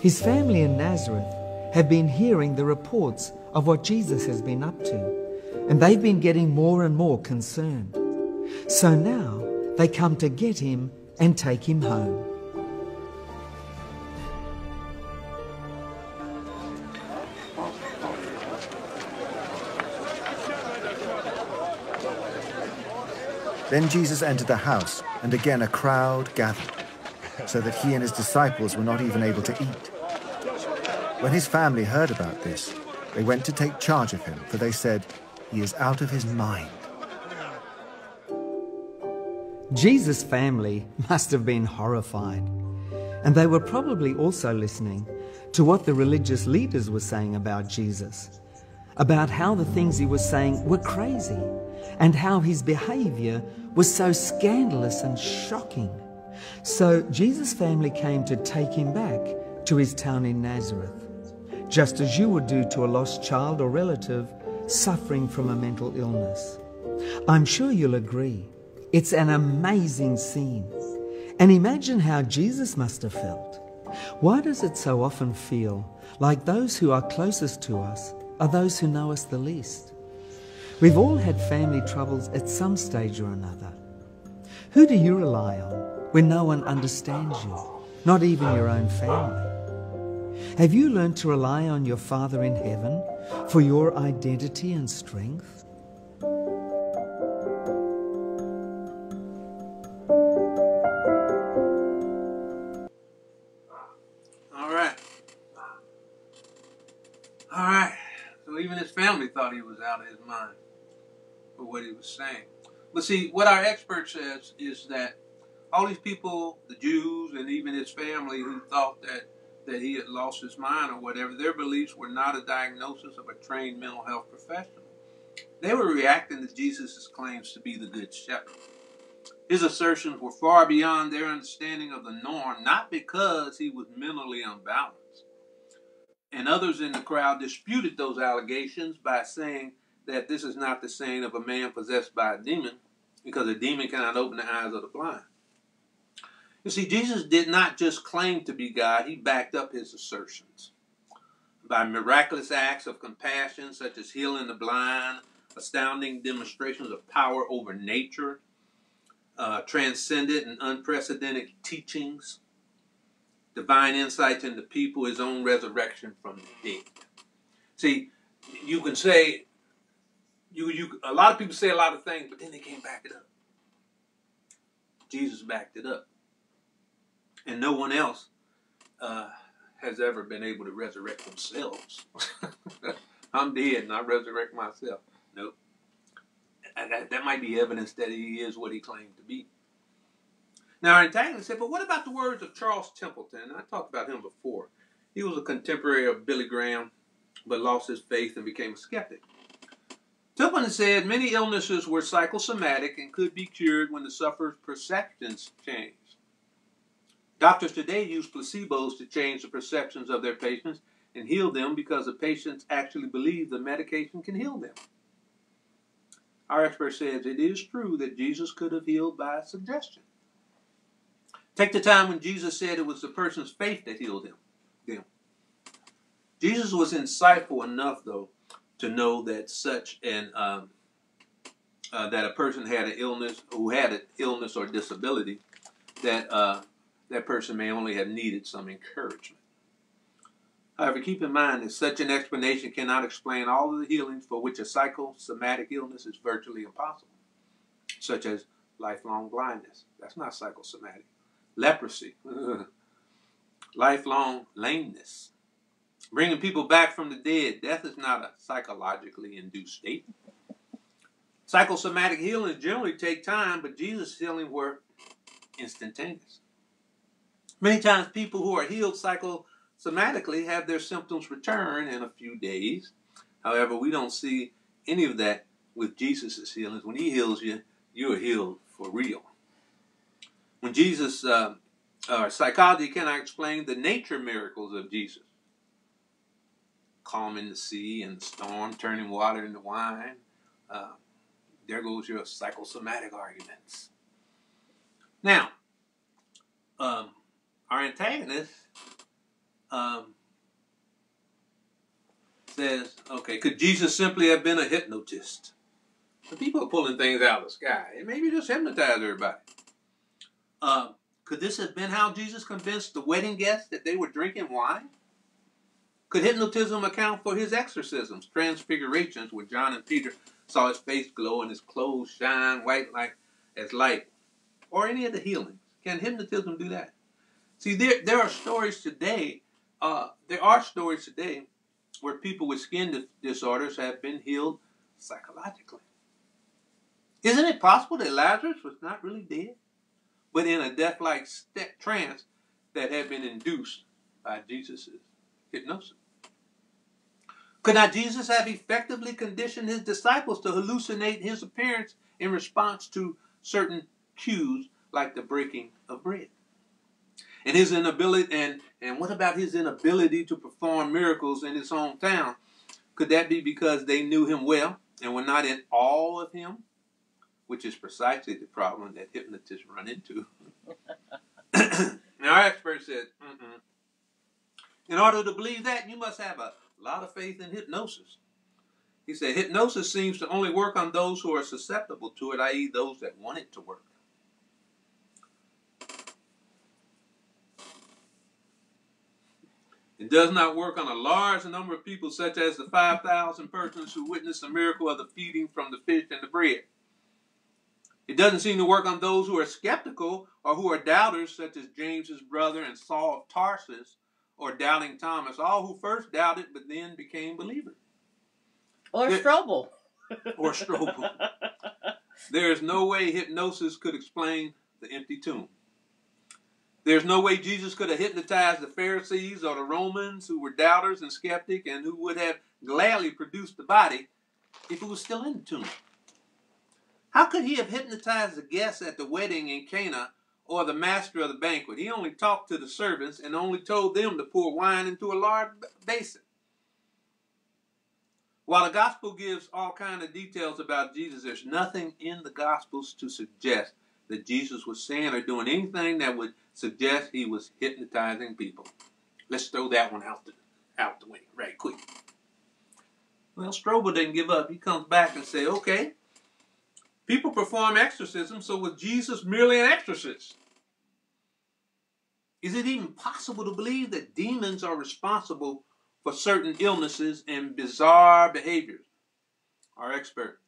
His family in Nazareth have been hearing the reports of what Jesus has been up to, and they've been getting more and more concerned. So now they come to get him and take him home. Then Jesus entered the house, and again a crowd gathered. so that he and his disciples were not even able to eat. When his family heard about this, they went to take charge of him, for they said, He is out of his mind. Jesus' family must have been horrified. And they were probably also listening to what the religious leaders were saying about Jesus, about how the things he was saying were crazy, and how his behavior was so scandalous and shocking. So Jesus' family came to take him back to his town in Nazareth, just as you would do to a lost child or relative suffering from a mental illness. I'm sure you'll agree it's an amazing scene. And imagine how Jesus must have felt. Why does it so often feel like those who are closest to us are those who know us the least? We've all had family troubles at some stage or another. Who do you rely on when no one understands you, not even your own family? Have you learned to rely on your Father in heaven for your identity and strength? All right. So even his family thought he was out of his mind for what he was saying. But see, what our expert says is that all these people, the Jews and even his family who thought that, that he had lost his mind or whatever, their beliefs were not a diagnosis of a trained mental health professional. They were reacting to Jesus' claims to be the good shepherd. His assertions were far beyond their understanding of the norm, not because he was mentally unbalanced. And others in the crowd disputed those allegations by saying that this is not the saying of a man possessed by a demon, because a demon cannot open the eyes of the blind. You see, Jesus did not just claim to be God, he backed up his assertions by miraculous acts of compassion, such as healing the blind, astounding demonstrations of power over nature, uh, transcendent and unprecedented teachings, divine insights into people, his own resurrection from the dead. See, you can say you you a lot of people say a lot of things, but then they can't back it up. Jesus backed it up, and no one else uh, has ever been able to resurrect themselves. I'm dead and I resurrect myself. Nope. And that, that might be evidence that he is what he claimed to be. Now, our antagonist said, but what about the words of Charles Templeton? I talked about him before. He was a contemporary of Billy Graham, but lost his faith and became a skeptic. Templeton said many illnesses were psychosomatic and could be cured when the sufferer's perceptions changed. Doctors today use placebos to change the perceptions of their patients and heal them because the patients actually believe the medication can heal them. Our expert says it is true that Jesus could have healed by suggestion. Take the time when Jesus said it was the person's faith that healed him. Jesus was insightful enough, though, to know that such an um, uh, that a person had an illness who had an illness or disability that uh, that person may only have needed some encouragement. However, keep in mind that such an explanation cannot explain all of the healings for which a psychosomatic illness is virtually impossible, such as lifelong blindness. That's not psychosomatic. Leprosy, lifelong lameness, bringing people back from the dead. Death is not a psychologically induced state. Psychosomatic healings generally take time, but Jesus' healing were instantaneous. Many times, people who are healed psychosomatically have their symptoms return in a few days. However, we don't see any of that with Jesus' healings. When He heals you, you are healed for real. When Jesus, uh, uh, psychology cannot explain the nature miracles of Jesus calming the sea and the storm, turning water into wine. Uh, there goes your psychosomatic arguments. Now, um, our antagonist um, says, okay, could Jesus simply have been a hypnotist? The people are pulling things out of the sky. And maybe just hypnotize everybody. Uh, could this have been how Jesus convinced the wedding guests that they were drinking wine? Could hypnotism account for his exorcisms, transfigurations, where John and Peter saw his face glow and his clothes shine white like as light, or any of the healings? Can hypnotism do that? See, there there are stories today. Uh, there are stories today where people with skin dis- disorders have been healed psychologically. Isn't it possible that Lazarus was not really dead, but in a death-like trance that had been induced by Jesus' hypnosis? Could not Jesus have effectively conditioned his disciples to hallucinate his appearance in response to certain cues like the breaking of bread? And his inability and and what about his inability to perform miracles in his hometown? Could that be because they knew him well and were not in awe of him? Which is precisely the problem that hypnotists run into. now, our expert said, Mm-mm. in order to believe that, you must have a lot of faith in hypnosis. He said, hypnosis seems to only work on those who are susceptible to it, i.e., those that want it to work. It does not work on a large number of people, such as the 5,000 persons who witnessed the miracle of the feeding from the fish and the bread. It doesn't seem to work on those who are skeptical or who are doubters, such as James's brother and Saul of Tarsus or doubting Thomas, all who first doubted but then became believers. Or. Strobel. Or Strobel. There is no way hypnosis could explain the empty tomb. There's no way Jesus could have hypnotized the Pharisees or the Romans who were doubters and skeptic and who would have gladly produced the body if it was still in the tomb. How could he have hypnotized the guests at the wedding in Cana or the master of the banquet? He only talked to the servants and only told them to pour wine into a large basin. While the gospel gives all kind of details about Jesus, there's nothing in the gospels to suggest that Jesus was saying or doing anything that would suggest he was hypnotizing people. Let's throw that one out the out the way right quick. Well, Strobel didn't give up. He comes back and say, okay, people perform exorcism, so was Jesus merely an exorcist? Is it even possible to believe that demons are responsible for certain illnesses and bizarre behaviors? Our expert.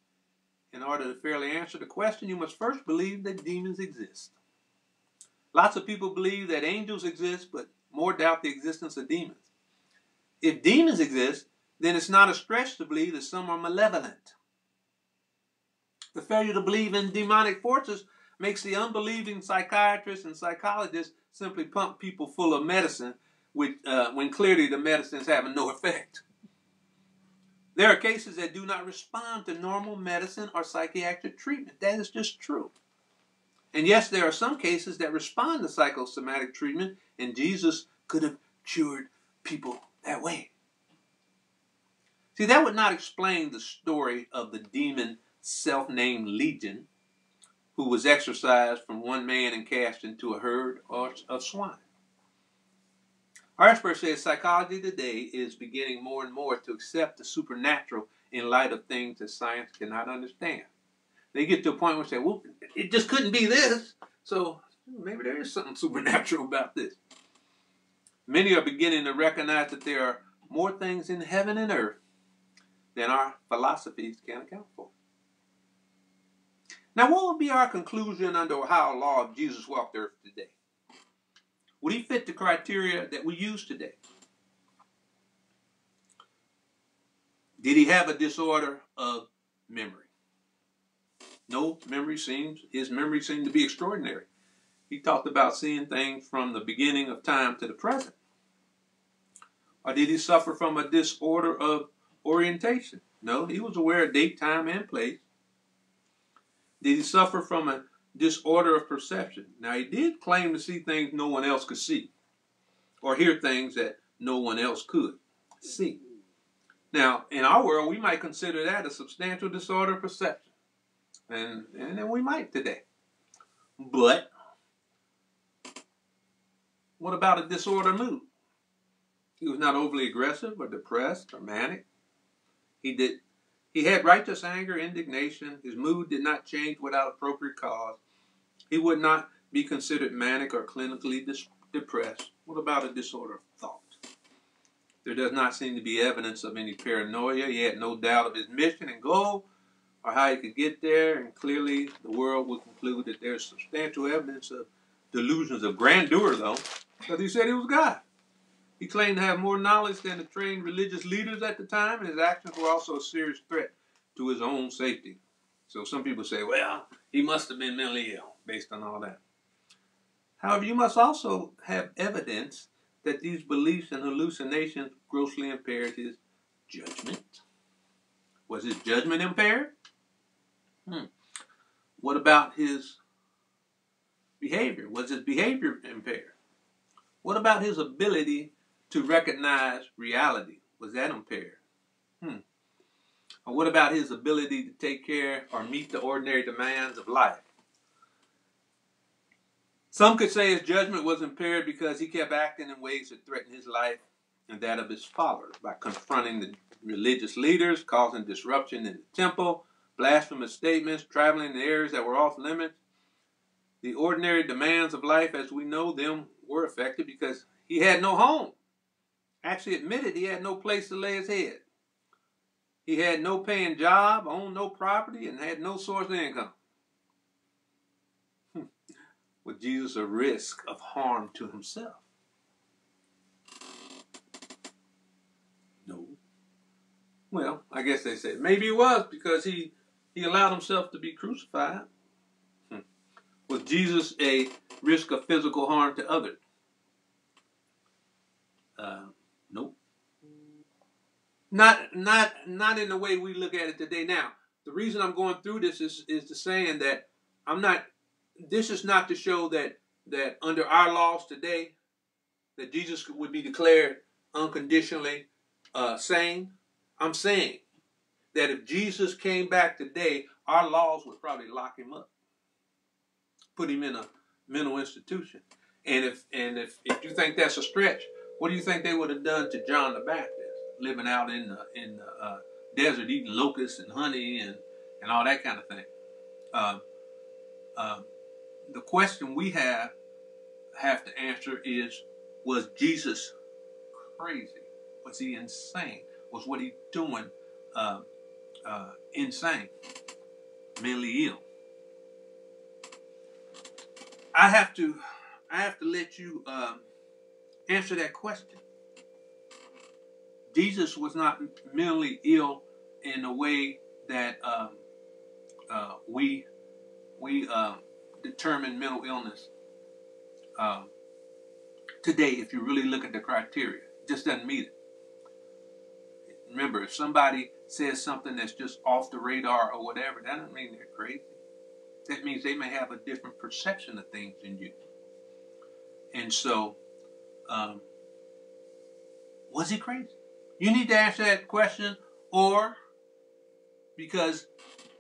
In order to fairly answer the question, you must first believe that demons exist. Lots of people believe that angels exist, but more doubt the existence of demons. If demons exist, then it's not a stretch to believe that some are malevolent. The failure to believe in demonic forces makes the unbelieving psychiatrists and psychologists simply pump people full of medicine with, uh, when clearly the medicine's having no effect. There are cases that do not respond to normal medicine or psychiatric treatment. That is just true. And yes, there are some cases that respond to psychosomatic treatment, and Jesus could have cured people that way. See, that would not explain the story of the demon self named Legion, who was exorcised from one man and cast into a herd of swine. Our says psychology today is beginning more and more to accept the supernatural in light of things that science cannot understand. They get to a point where they say, well, it just couldn't be this, so maybe there is something supernatural about this. Many are beginning to recognize that there are more things in heaven and earth than our philosophies can account for. Now, what would be our conclusion under how law if Jesus walked the earth today? Would he fit the criteria that we use today? Did he have a disorder of memory? No, memory seems his memory seemed to be extraordinary. He talked about seeing things from the beginning of time to the present. Or did he suffer from a disorder of orientation? No, he was aware of date, time, and place. Did he suffer from a disorder of perception? Now, he did claim to see things no one else could see, or hear things that no one else could see. Now, in our world, we might consider that a substantial disorder of perception. And, and then we might today. But what about a disordered mood? He was not overly aggressive or depressed or manic. He did he had righteous anger, indignation. His mood did not change without appropriate cause. He would not be considered manic or clinically depressed. What about a disorder of thought? There does not seem to be evidence of any paranoia. He had no doubt of his mission and goal or how he could get there, and clearly the world would conclude that there's substantial evidence of delusions of grandeur, though. because he said he was God. He claimed to have more knowledge than the trained religious leaders at the time, and his actions were also a serious threat to his own safety. So some people say, well, he must have been mentally ill based on all that. However, you must also have evidence that these beliefs and hallucinations grossly impaired his judgment. Was his judgment impaired? Hmm. What about his behavior? Was his behavior impaired? What about his ability to recognize reality? Was that impaired? Hmm. Or what about his ability to take care or meet the ordinary demands of life? Some could say his judgment was impaired because he kept acting in ways that threatened his life and that of his followers by confronting the religious leaders, causing disruption in the temple, blasphemous statements, traveling in areas that were off limits. The ordinary demands of life, as we know them, were affected because he had no home. Actually admitted he had no place to lay his head. He had no paying job, owned no property, and had no source of income. Was Jesus a risk of harm to himself? No. Well, I guess they said maybe it was because he he allowed himself to be crucified. Hmm. Was Jesus a risk of physical harm to others? Uh. Not not not in the way we look at it today. Now, the reason I'm going through this is is to saying that I'm not. This is not to show that that under our laws today, that Jesus would be declared unconditionally uh, sane. I'm saying that if Jesus came back today, our laws would probably lock him up, put him in a mental institution. And if and if, if you think that's a stretch, what do you think they would have done to John the Baptist, living out in the in the uh, desert, eating locusts and honey and and all that kind of thing? Uh, uh, the question we have have to answer is: Was Jesus crazy? Was he insane? Was what he doing uh, uh, insane, mentally ill? I have to, I have to let you um, answer that question. Jesus was not mentally ill in the way that um, uh, we we uh, determine mental illness um, today. If you really look at the criteria, it just doesn't meet it. Remember, if somebody says something that's just off the radar or whatever, that doesn't mean they're crazy. That means they may have a different perception of things than you. And so, um, was he crazy? You need to answer that question, or because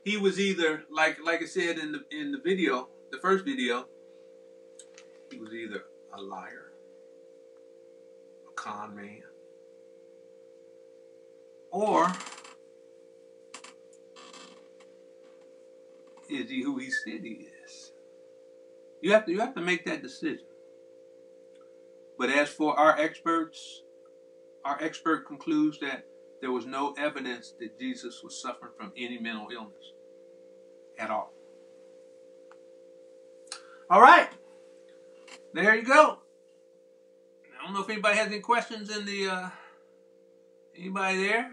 he was either like like I said in the in the video, the first video, he was either a liar, a con man, or is he who he said he is? You have to you have to make that decision. But as for our experts, our expert concludes that there was no evidence that Jesus was suffering from any mental illness at all. All right. There you go. I don't know if anybody has any questions in the uh anybody there?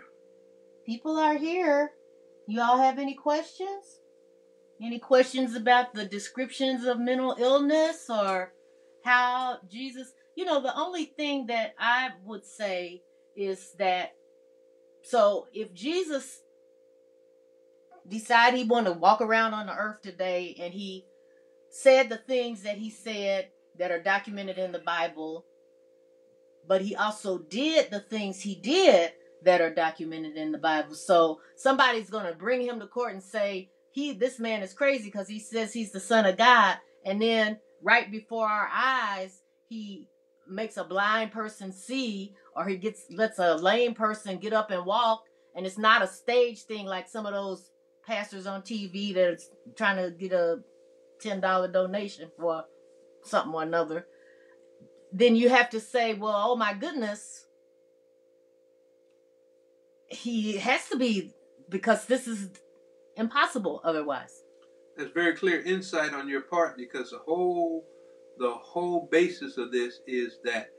People are here. You all have any questions? Any questions about the descriptions of mental illness or how Jesus, you know, the only thing that I would say is that so if Jesus decided he wanted to walk around on the earth today and he said the things that he said that are documented in the Bible, but he also did the things he did that are documented in the Bible. So somebody's going to bring him to court and say, he this man is crazy because he says he's the son of God and then right before our eyes he makes a blind person see or he gets lets a lame person get up and walk and it's not a stage thing like some of those pastors on TV that's trying to get a ten dollar donation for something or another, then you have to say, well, oh my goodness, he has to be because this is impossible otherwise. That's very clear insight on your part because the whole the whole basis of this is that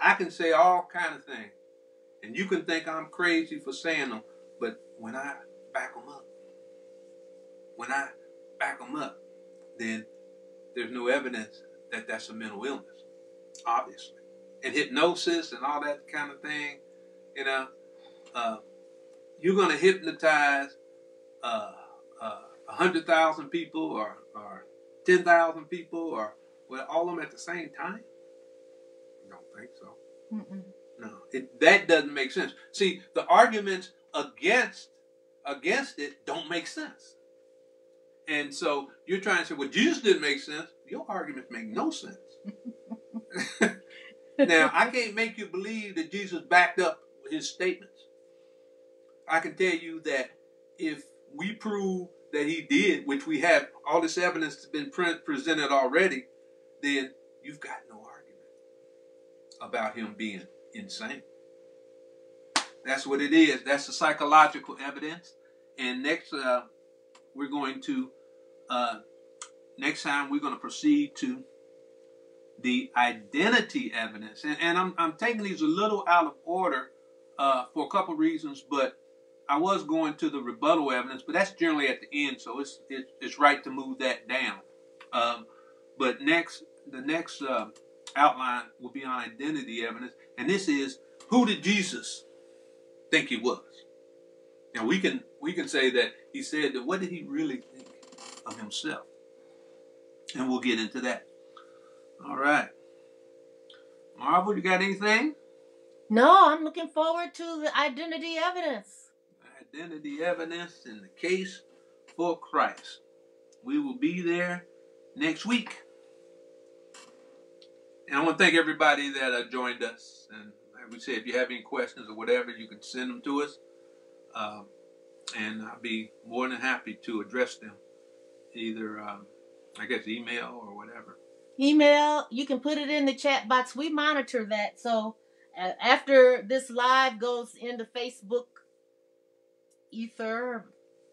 I can say all kind of things, and you can think I'm crazy for saying them, but when I back them up, when I back them up, then there's no evidence that that's a mental illness, obviously. And hypnosis and all that kind of thing, you know, uh, you're going to hypnotize uh, uh, 100,000 people or, or 10,000 people or well, all of them at the same time? I don't think so. Mm-mm. No, it, that doesn't make sense. See, the arguments against against it don't make sense. And so you're trying to say, well, Jesus didn't make sense. Your arguments make no sense. now, I can't make you believe that Jesus backed up his statements. I can tell you that if we prove that he did, which we have, all this evidence has been pre- presented already, then you've got no argument about him being insane. That's what it is. That's the psychological evidence. And next, uh, we're going to, uh, next time, we're going to proceed to the identity evidence. And, and I'm, I'm taking these a little out of order uh, for a couple reasons, but I was going to the rebuttal evidence, but that's generally at the end, so it's it's, it's right to move that down. Um, but next, the next uh, outline will be on identity evidence, and this is who did Jesus think he was? Now we can we can say that he said that. What did he really think of himself? And we'll get into that. All right, Marvel, you got anything? No, I'm looking forward to the identity evidence. identity evidence in the case for Christ. We will be there next week. And I want to thank everybody that uh, joined us. And like we said, if you have any questions or whatever, you can send them to us. Um, and I'll be more than happy to address them, either, um, I guess, email or whatever. Email, you can put it in the chat box. We monitor that. So uh, after this live goes into Facebook ether,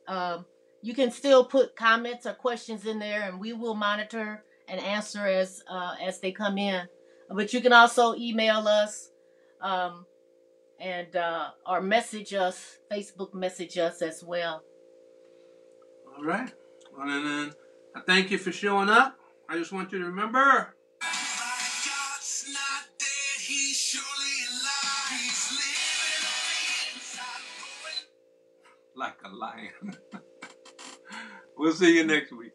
um, you can still put comments or questions in there, and we will monitor and answer as uh, as they come in. But you can also email us um, and uh, or message us, Facebook message us as well. All right. Well, and then I thank you for showing up. I just want you to remember like a lion. we'll see you next week.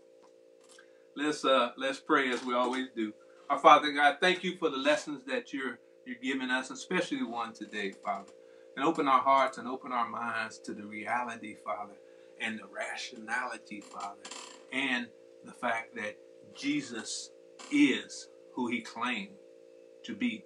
Let's uh let's pray as we always do. Our Father God, thank you for the lessons that you're you're giving us, especially the one today, Father. And open our hearts and open our minds to the reality, Father, and the rationality, Father, and the fact that Jesus is who he claimed to be.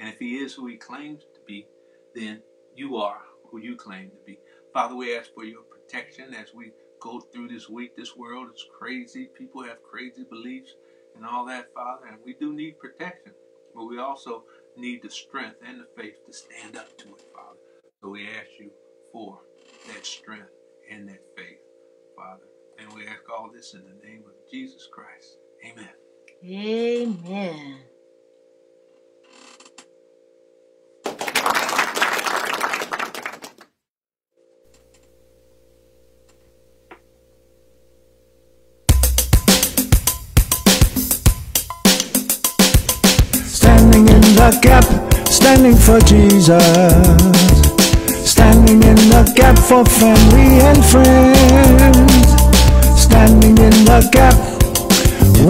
And if he is who he claims to be, then you are who you claim to be. Father, we ask for your protection as we go through this week. This world is crazy. People have crazy beliefs and all that, Father, and we do need protection. But we also need the strength and the faith to stand up to it, Father. So we ask you for that strength and that faith, Father. And we ask all this in the name of Jesus Christ. Amen. Amen. The gap, standing for Jesus. Standing in the gap for family and friends. Standing in the gap,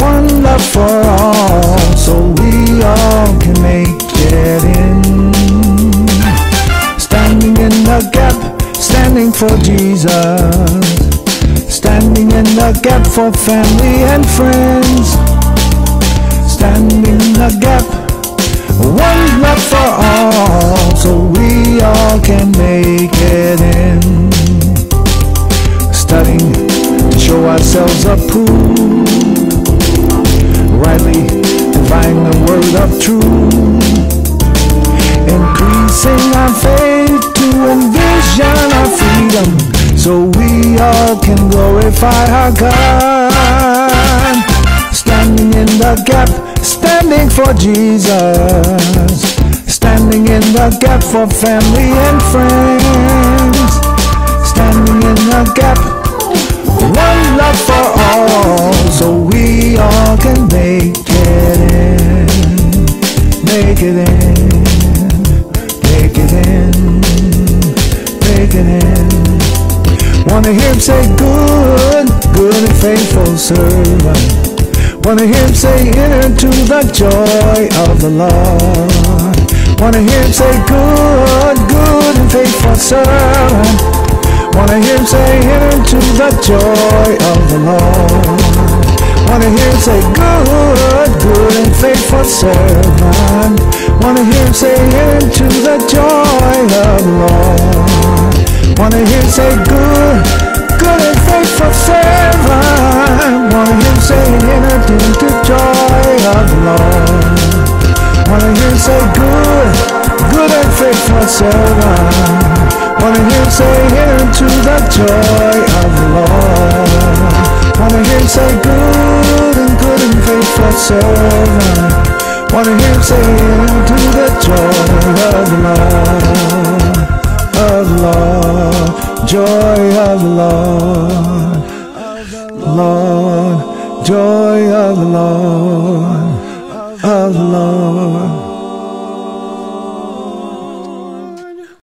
one love for all, so we all can make it in. Standing in the gap, standing for Jesus. Standing in the gap for family and friends standing in the gap. One love for all, so we all can make it in. Studying to show ourselves approved, rightly divine the word of truth. Increasing our faith to envision our freedom, so we all can glorify our God. Standing in the the gap, standing for Jesus. Standing in the gap for family and friends. Standing in the gap, one love for all, so we all can make it in. Make it in. Make it in. Make it in. Wanna hear him say good, good and faithful servant. Wanna hear him say enter to the joy of the Lord. Wanna hear him say good, good and faithful servant. Wanna hear him say enter to the joy of the Lord. Wanna hear him say good, good and faithful servant. Wanna hear him say enter to the joy of the Lord. Wanna hear him say good, good and faithful servant. Wanna hear him say enter to the joy of the Lord. Wanna hear say good, good and faithful servant. Wanna hear say enter to the joy of the Lord. Wanna hear say good and good and faithful servant. Wanna hear say enter to the joy of the Lord of Lord, joy of Lord, Lord, joy of Lord, of Lord.